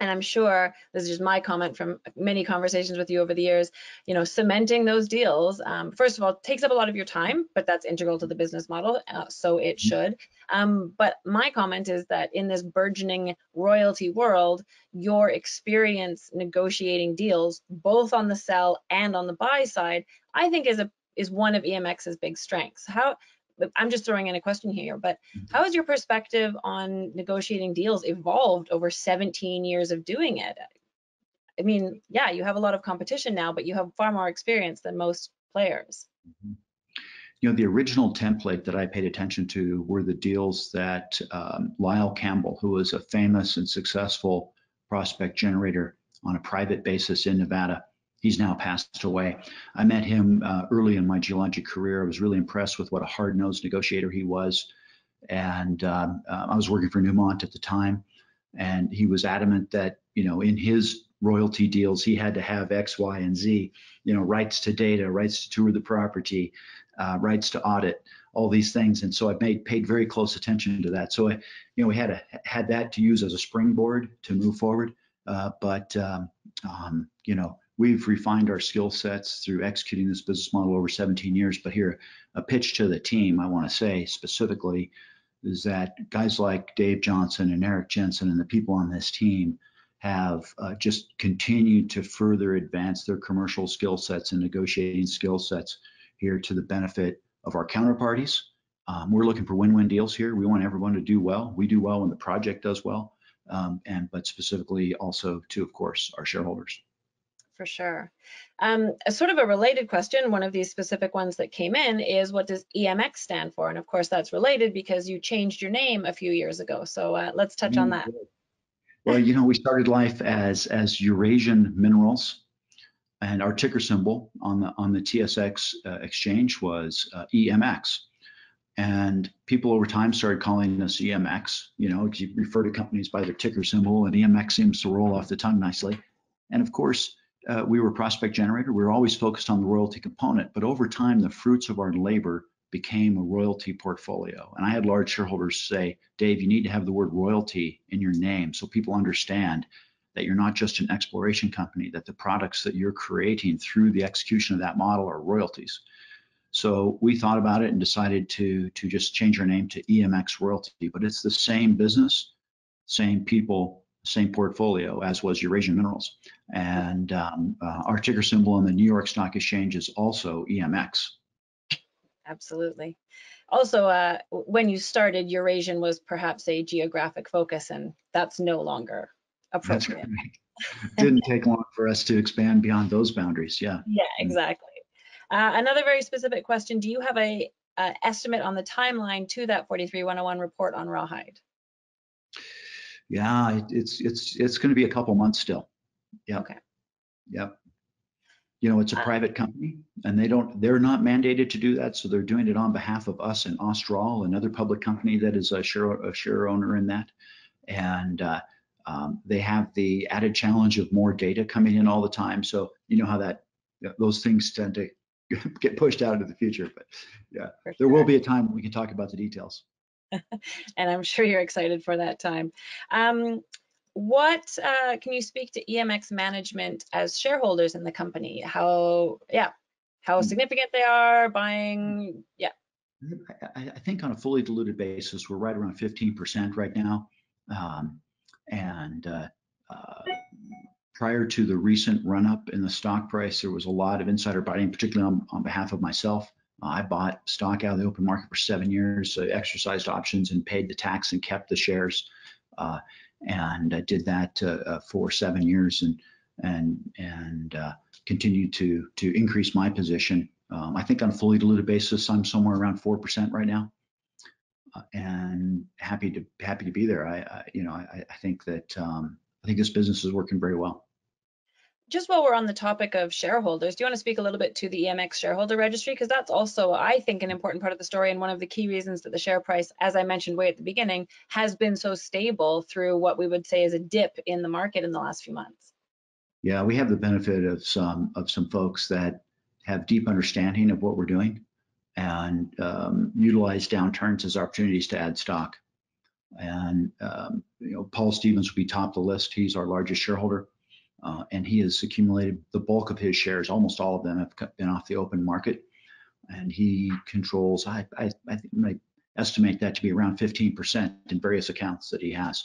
Speaker 1: And I'm sure this is just my comment from many conversations with you over the years. You know, cementing those deals, um, first of all, takes up a lot of your time, but that's integral to the business model, uh, so it mm-hmm. should. Um, but my comment is that in this burgeoning royalty world, your experience negotiating deals, both on the sell and on the buy side, I think is a is one of EMX's big strengths. How I'm just throwing in a question here, but mm-hmm. how has your perspective on negotiating deals evolved over 17 years of doing it? I mean, yeah, you have a lot of competition now, but you have far more experience than most players. Mm-hmm.
Speaker 2: You know, the original template that I paid attention to were the deals that um, Lyle Campbell, who was a famous and successful prospect generator on a private basis in Nevada, He's now passed away. I met him uh, early in my geologic career. I was really impressed with what a hard-nosed negotiator he was. And um, uh, I was working for Newmont at the time, and he was adamant that you know in his royalty deals he had to have X, Y, and Z. You know, rights to data, rights to tour the property, uh, rights to audit, all these things. And so I made paid very close attention to that. So I, you know, we had a, had that to use as a springboard to move forward. Uh, but um, um, you know, we've refined our skill sets through executing this business model over 17 years. But here, a pitch to the team, I want to say specifically, is that guys like Dave Johnson and Eric Jensen and the people on this team have uh, just continued to further advance their commercial skill sets and negotiating skill sets here to the benefit of our counterparties. Um, we're looking for win-win deals here. We want everyone to do well. We do well when the project does well, um, and but specifically also to, of course, our shareholders
Speaker 1: for sure. Um, a sort of a related question, one of these specific ones that came in is what does EMX stand for? And of course that's related because you changed your name a few years ago. So uh, let's touch on that.
Speaker 2: Well, you know, we started life as as Eurasian Minerals, and our ticker symbol on the on the TSX uh, exchange was uh, EMX. And people over time started calling us EMX. You know, because you refer to companies by their ticker symbol, and EMX seems to roll off the tongue nicely. And of course, uh, we were prospect generator. We were always focused on the royalty component, but over time, the fruits of our labor became a royalty portfolio. And I had large shareholders say, Dave, you need to have the word royalty in your name so people understand that you're not just an exploration company, that the products that you're creating through the execution of that model are royalties. So we thought about it and decided to, to just change our name to EMX Royalty, but it's the same business, same people, same portfolio as was Eurasian Minerals. And um, uh, our ticker symbol on the New York Stock Exchange is also EMX.
Speaker 1: Absolutely. Also, uh, when you started, Eurasian was perhaps a geographic focus, and that's no longer appropriate.
Speaker 2: Didn't take long for us to expand beyond those boundaries. Yeah.
Speaker 1: Yeah, exactly. Uh, another very specific question: Do you have a, a estimate on the timeline to that 43101 report on rawhide?
Speaker 2: Yeah, it, it's it's it's going to be a couple months still. Yeah.
Speaker 1: Okay.
Speaker 2: Yep. You know, it's a uh, private company, and they don't they're not mandated to do that, so they're doing it on behalf of us and Austral, another public company that is a share a share owner in that, and. Uh, um, they have the added challenge of more data coming in all the time. So you know how that those things tend to get pushed out into the future. But yeah, there will be a time when we can talk about the details.
Speaker 1: and I'm sure you're excited for that time. Um, what uh, can you speak to EMX management as shareholders in the company? How, yeah, how hmm. significant they are buying, yeah.
Speaker 2: I, I think on a fully diluted basis, we're right around 15% right now. Um, and uh, uh, prior to the recent run up in the stock price, there was a lot of insider buying, particularly on, on behalf of myself. Uh, I bought stock out of the open market for seven years, so exercised options and paid the tax and kept the shares. Uh, and I did that uh, for seven years and and and continued to to increase my position. Um, I think on a fully diluted basis, I'm somewhere around four percent right now. Uh, and happy to happy to be there. I, I you know I, I think that um, I think this business is working very well.
Speaker 1: Just while we're on the topic of shareholders, do you want to speak a little bit to the EMX shareholder registry? Because that's also, I think, an important part of the story and one of the key reasons that the share price, as I mentioned way at the beginning, has been so stable through what we would say is a dip in the market in the last few months.
Speaker 2: Yeah, we have the benefit of some of some folks that have deep understanding of what we're doing and um, utilize downturns as opportunities to add stock. And um, you know, Paul Stephens will be top of the list. He's our largest shareholder, uh, and he has accumulated the bulk of his shares. Almost all of them have been off the open market, and he controls. I I, I estimate that to be around 15% in various accounts that he has.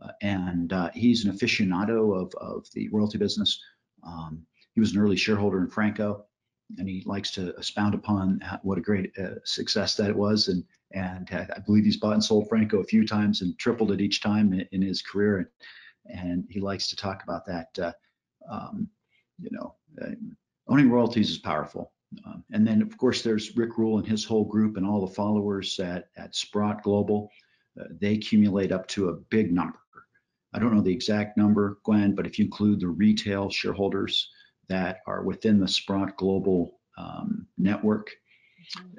Speaker 2: Uh, and uh, he's an aficionado of of the royalty business. Um, he was an early shareholder in Franco and he likes to expound upon what a great uh, success that it was. And and I believe he's bought and sold Franco a few times and tripled it each time in, in his career. And, and, he likes to talk about that. Uh, um, you know, uh, owning royalties is powerful. Um, and then of course there's Rick Rule and his whole group and all the followers at at Sprott Global. Uh, they accumulate up to a big number. I don't know the exact number, Gwen, but if you include the retail shareholders, that are within the Sprott Global um, network,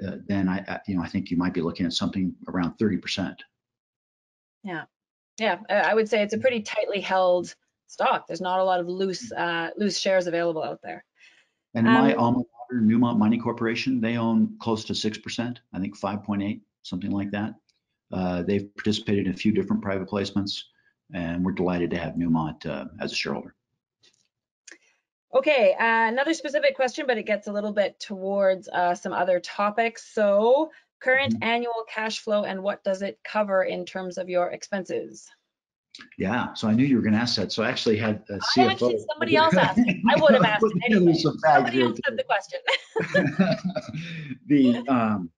Speaker 2: uh, then I, I, you know, I think you might be looking at something around 30%.
Speaker 1: Yeah, yeah, I would say it's a pretty tightly held stock. There's not a lot of loose uh, loose shares available out there.
Speaker 2: And um, my alma mater, Newmont Mining Corporation, they own close to six percent. I think 5.8, something like that. Uh, they've participated in a few different private placements, and we're delighted to have Newmont uh, as a shareholder.
Speaker 1: Okay, uh, another specific question, but it gets a little bit towards uh, some other topics. So current mm -hmm. annual cash flow and what does it cover in terms of your expenses?
Speaker 2: Yeah, so I knew you were going to ask that. So I actually had a CFO.
Speaker 1: I actually, somebody else asked it. I would have asked it anyway. Somebody else said the question.
Speaker 2: the um,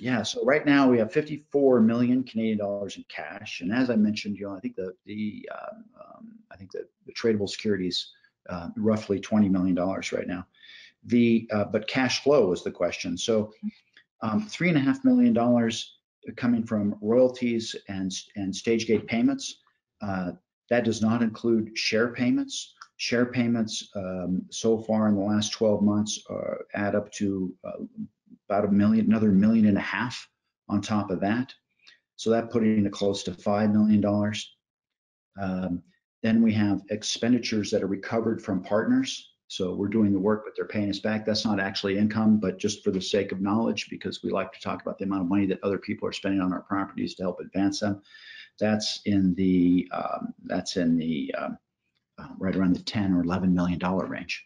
Speaker 2: yeah, so right now we have 54 million Canadian dollars in cash, and as I mentioned, you know, I think the the um, um, I think the, the tradable securities uh, roughly $20 million right now. The uh, but cash flow is the question. So um, three and a half million dollars coming from royalties and and stage gate payments. Uh, that does not include share payments. Share payments um, so far in the last 12 months uh, add up to uh, about a million, another million and a half on top of that. So that putting it close to $5 million. Um, then we have expenditures that are recovered from partners. So we're doing the work, but they're paying us back. That's not actually income, but just for the sake of knowledge, because we like to talk about the amount of money that other people are spending on our properties to help advance them. That's in the um, that's in the um, uh, right around the 10 or 11 million dollar range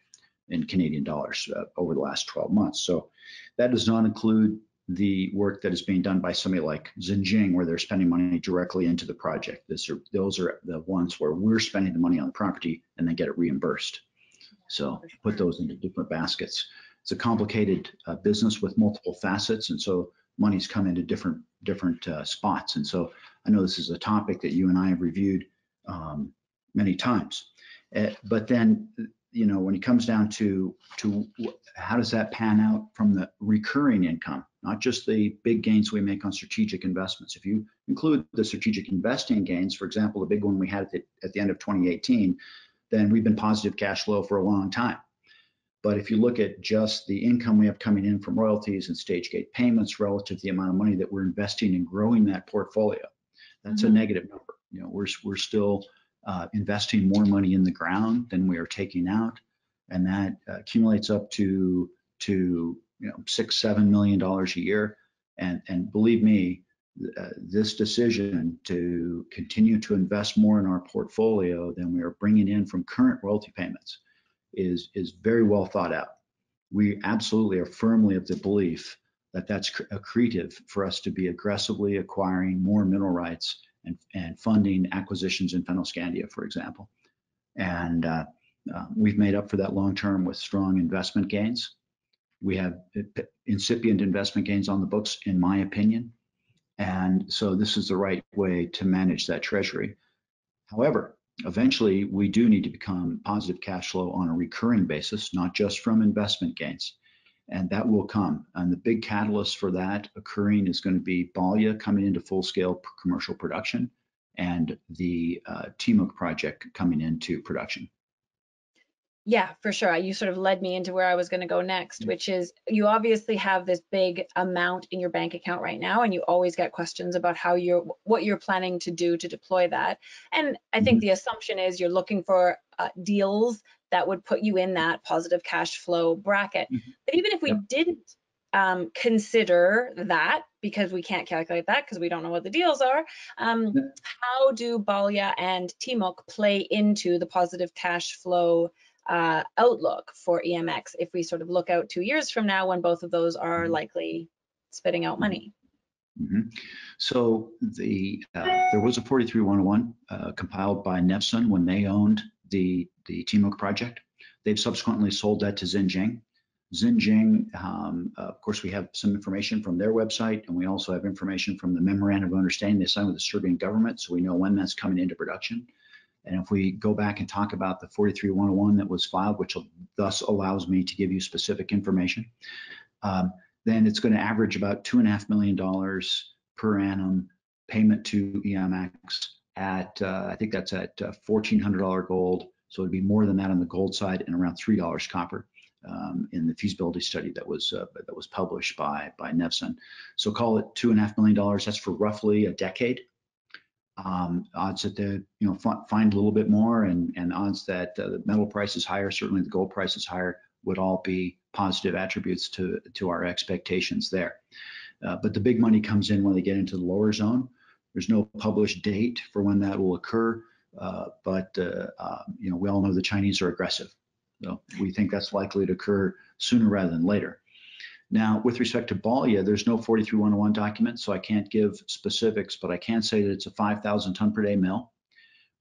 Speaker 2: in Canadian dollars uh, over the last 12 months. So that does not include the work that is being done by somebody like Zijin, where they're spending money directly into the project. Are, those are the ones where we're spending the money on the property and then get it reimbursed. So put those into different baskets. It's a complicated uh, business with multiple facets, and so money's come into different different uh, spots. And so I know this is a topic that you and I have reviewed um, many times. Uh, but then, you know, when it comes down to to how does that pan out from the recurring income, not just the big gains we make on strategic investments. If you include the strategic investing gains, for example, the big one we had at the, at the end of 2018, then we've been positive cash flow for a long time. But if you look at just the income we have coming in from royalties and stage gate payments relative to the amount of money that we're investing in growing that portfolio, that's mm-hmm. a negative number. You know, we're we're still uh, investing more money in the ground than we are taking out, and that uh, accumulates up to to you know six seven million dollars a year. And and believe me, uh, this decision to continue to invest more in our portfolio than we are bringing in from current royalty payments is is very well thought out. We absolutely are firmly of the belief that that's accretive for us to be aggressively acquiring more mineral rights and, and funding acquisitions in Fennoscandia, for example. And uh, uh, we've made up for that long term with strong investment gains. We have incipient investment gains on the books, in my opinion. And so this is the right way to manage that treasury. However, eventually we do need to become positive cash flow on a recurring basis, not just from investment gains and that will come. And the big catalyst for that occurring is going to be Balya coming into full-scale commercial production and the uh, Timok project coming into production.
Speaker 1: Yeah, for sure. You sort of led me into where I was going to go next, which is you obviously have this big amount in your bank account right now, and you always get questions about how you're what you're planning to do to deploy that. And I think mm-hmm. the assumption is you're looking for uh, deals that would put you in that positive cash flow bracket. Mm-hmm. But even if we yep. didn't um, consider that, because we can't calculate that because we don't know what the deals are, um, how do Balya and Timok play into the positive cash flow uh, outlook for EMX if we sort of look out two years from now when both of those are mm-hmm. likely spitting out money?
Speaker 2: Mm-hmm. So the uh, there was a 43101 uh, compiled by Nevsun when they owned the the Timok project. They've subsequently sold that to Zijin. Zijin, um, uh, of course, we have some information from their website, and we also have information from the memorandum of understanding they signed with the Serbian government, so we know when that's coming into production. And if we go back and talk about the 43101 that was filed, which thus allows me to give you specific information, um, then it's going to average about two and a half million dollars per annum payment to EMX at uh, I think that's at uh, $1,400 gold. So it'd be more than that on the gold side and around three dollars copper um, in the feasibility study that was uh, that was published by by Nevsun. So call it two and a half million dollars. That's for roughly a decade. Um, odds that the you know find a little bit more, and and odds that uh, the metal price is higher, certainly the gold price is higher, would all be positive attributes to to our expectations there. Uh, but the big money comes in when they get into the lower zone. There's no published date for when that will occur, uh, but uh, uh, you know we all know the Chinese are aggressive. So we think that's likely to occur sooner rather than later. Now, with respect to Balya, there's no 43101 document, so I can't give specifics, but I can say that it's a 5,000 ton per day mill.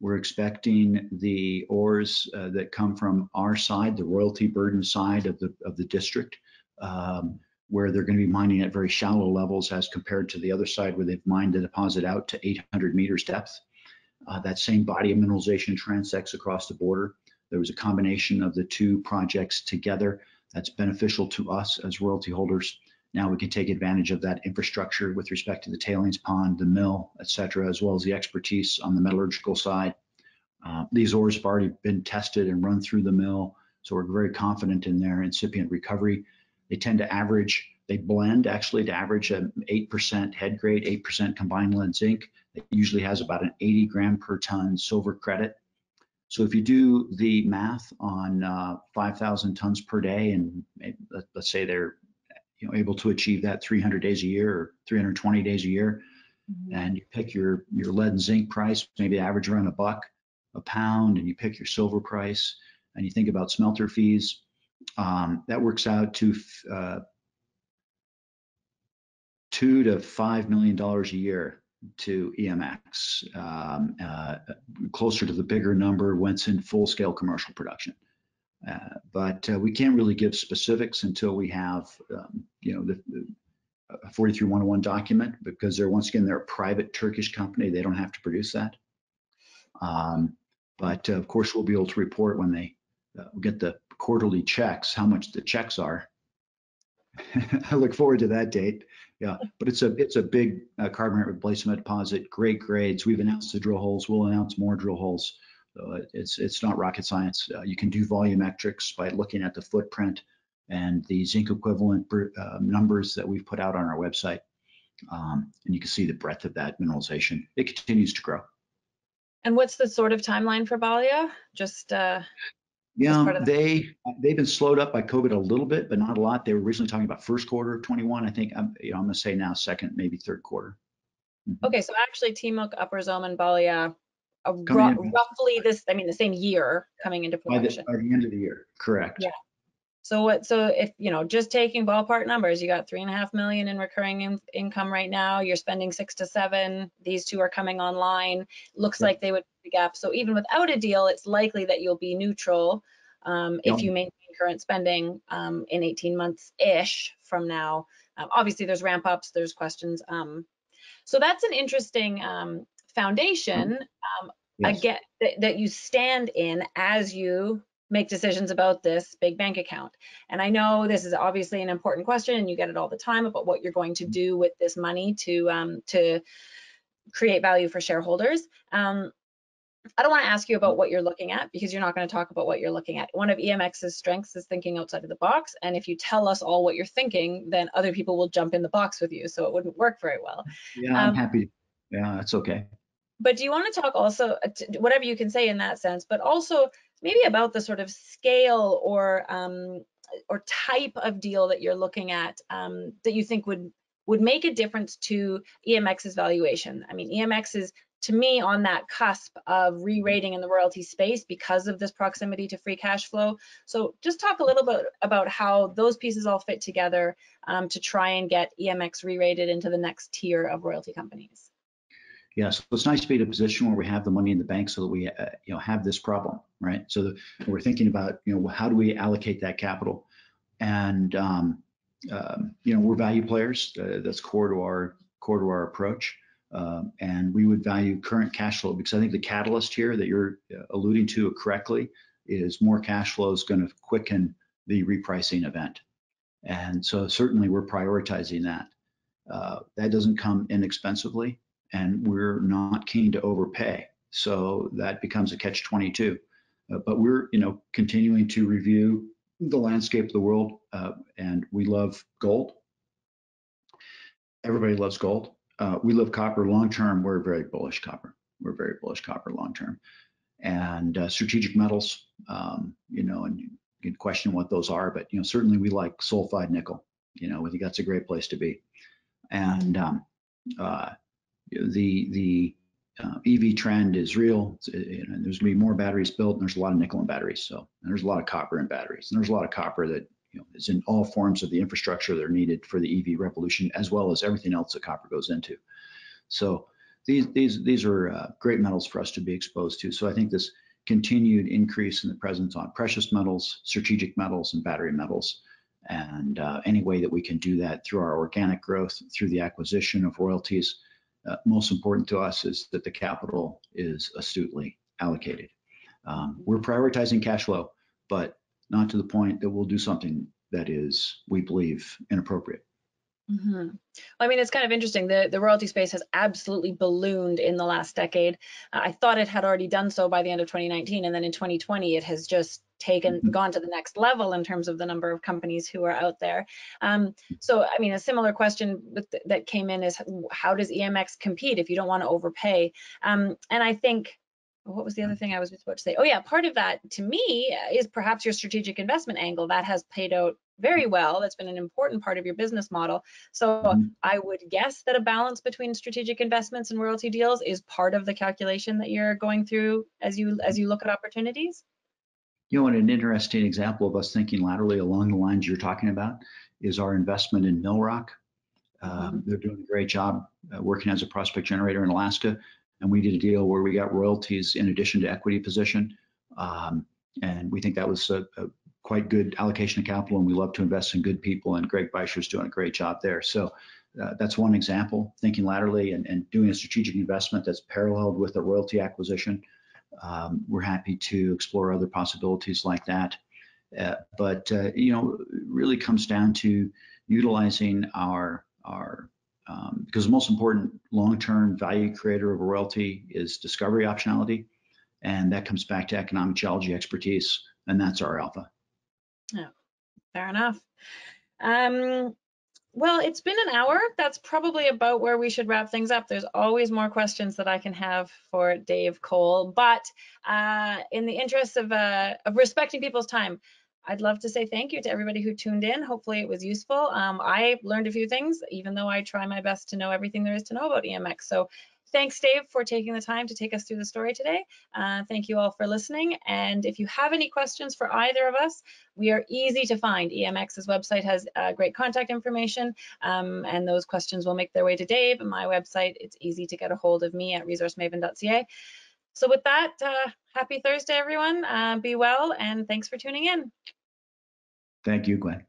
Speaker 2: We're expecting the ores uh, that come from our side, the royalty burden side of the of the district, um, where they're going to be mining at very shallow levels as compared to the other side where they've mined the deposit out to 800 meters depth. Uh, that same body of mineralization transects across the border. There was a combination of the two projects together that's beneficial to us as royalty holders. Now we can take advantage of that infrastructure with respect to the tailings pond, the mill, et cetera, as well as the expertise on the metallurgical side Uh, these ores have already been tested and run through the mill, so we're very confident in their incipient recovery. They tend to average, they blend actually to average an 8% head grade, 8% combined lead zinc. It usually has about an 80 gram per ton silver credit. So if you do the math on uh, 5,000 tons per day, and let's say they're you know able to achieve that 300 days a year or 320 days a year, mm-hmm. and you pick your your lead and zinc price, maybe average around a buck a pound, and you pick your silver price, and you think about smelter fees, um, that works out to uh, two to five million dollars a year to EMX, um, uh, closer to the bigger number once in full-scale commercial production. Uh, but uh, we can't really give specifics until we have, um, you know, the, the 43101 document because they're once again they're a private Turkish company. They don't have to produce that. Um, but uh, of course, we'll be able to report when they uh, get the quarterly checks how much the checks are. I look forward to that date. Yeah, but it's a it's a big uh, carbonate replacement deposit, great grades. We've announced the drill holes. We'll announce more drill holes. So it's it's not rocket science. Uh, you can do volumetrics by looking at the footprint and the zinc equivalent uh, numbers that we've put out on our website, um, and you can see the breadth of that mineralization. It continues to grow.
Speaker 1: And what's the sort of timeline for Balya? Just uh,
Speaker 2: yeah, they they've been slowed up by COVID a little bit, but not a lot. They were originally talking about first quarter of 21. I think I'm you know I'm gonna say now second, maybe third quarter.
Speaker 1: Mm-hmm. Okay, so actually Timok, Upper Zone, and Balya, uh, roughly this I mean the same year coming into production.
Speaker 2: By the, by the end of the year, correct.
Speaker 1: Yeah. So what? So if you know, just taking ballpark numbers, you got three and a half million in recurring in, income right now. You're spending six to seven. These two are coming online. Looks yeah. like they would the gap. So even without a deal, it's likely that you'll be neutral um, yeah. if you maintain current spending um, in 18 months ish from now. Um, obviously, there's ramp ups, there's questions. Um, so that's an interesting um, foundation um, yes. again that you stand in as you make decisions about this big bank account. And I know this is obviously an important question, and you get it all the time about what you're going to mm-hmm. do with this money to um, to create value for shareholders. Um, I don't want to ask you about what you're looking at because you're not going to talk about what you're looking at. One of EMX's strengths is thinking outside of the box. And if you tell us all what you're thinking, then other people will jump in the box with you. So it wouldn't work very well.
Speaker 2: Yeah, um, I'm happy. Yeah, that's okay.
Speaker 1: But do you want to talk also, uh, whatever you can say in that sense, but also maybe about the sort of scale or um, or type of deal that you're looking at um, that you think would would make a difference to EMX's valuation. I mean, EMX is to me on that cusp of re-rating in the royalty space because of this proximity to free cash flow. So just talk a little bit about how those pieces all fit together um, to try and get EMX re-rated into the next tier of royalty companies.
Speaker 2: Yeah, so it's nice to be in a position where we have the money in the bank so that we, uh, you know, have this problem, right? So the, we're thinking about, you know, how do we allocate that capital? And, um, um, you know, we're value players. Uh, that's core to our core to our approach. Um, and we would value current cash flow because I think the catalyst here that you're uh, alluding to correctly is more cash flow is going to quicken the repricing event. And so certainly we're prioritizing that. Uh, that doesn't come inexpensively and we're not keen to overpay. So that becomes a catch 22. Uh, but we're, you know, continuing to review the landscape of the world, uh, and we love gold. Everybody loves gold. Uh, we love copper long term. We're very bullish copper. We're very bullish copper long term. And uh, strategic metals, um, you know, and you can question what those are, but you know, certainly we like sulfide nickel. You know, we think that's a great place to be. And um, uh, the the uh, EV trend is real. You know, there's going to be more batteries built, and there's a lot of nickel in batteries. So there's a lot of copper in batteries, and there's a lot of copper that you know is in all forms of the infrastructure that are needed for the EV revolution, as well as everything else that copper goes into. So these these these are uh, great metals for us to be exposed to. So I think this continued increase in the presence on precious metals, strategic metals, and battery metals. And uh, any way that we can do that through our organic growth, through the acquisition of royalties, uh, most important to us is that the capital is astutely allocated. Um, we're prioritizing cash flow, but not to the point that we'll do something that is, we believe, inappropriate.
Speaker 1: Mm-hmm. Well, I mean, it's kind of interesting. The the royalty space has absolutely ballooned in the last decade. Uh, I thought it had already done so by the end of 2019, and then in 2020, it has just taken
Speaker 2: Mm-hmm.
Speaker 1: gone to the next level in terms of the number of companies who are out there. Um, so, I mean, a similar question with, that came in is how does EMX compete if you don't want to overpay? Um, and I think what was the other thing I was just about to say? Oh yeah, part of that to me is perhaps your strategic investment angle that has paid out very well. That's been an important part of your business model. So
Speaker 2: Mhm.
Speaker 1: I would guess that a balance between strategic investments and royalty deals is part of the calculation that you're going through as you as you look at opportunities.
Speaker 2: You know, and an interesting example of us thinking laterally along the lines you're talking about is our investment in Millrock. Um, they're doing a great job uh, working as a prospect generator in Alaska. And we did a deal where we got royalties in addition to equity position. Um, and we think that was a, a quite good allocation of capital. And we love to invest in good people. And Greg Beischer's doing a great job there. So uh, that's one example, thinking laterally and, and doing a strategic investment that's paralleled with a royalty acquisition. Um, we're happy to explore other possibilities like that. Uh, but uh, you know, it really comes down to utilizing our our um, because the most important long-term value creator of a royalty is discovery optionality, and that comes back to economic geology expertise, and that's our alpha.
Speaker 1: Fair enough. Um, well, it's been an hour. That's probably about where we should wrap things up. There's always more questions that I can have for Dave Cole, but uh, in the interest of, uh, of respecting people's time, I'd love to say thank you to everybody who tuned in. Hopefully it was useful. Um, I learned a few things, even though I try my best to know everything there is to know about EMX. So thanks, Dave, for taking the time to take us through the story today. Uh, thank you all for listening. And if you have any questions for either of us, we are easy to find. EMX's website has uh, great contact information, um, and those questions will make their way to Dave. And my website, it's easy to get a hold of me at resourcemaven.ca. So with that, uh, happy Thursday, everyone. Uh, be well, and thanks for tuning in.
Speaker 2: Thank you, Gwen.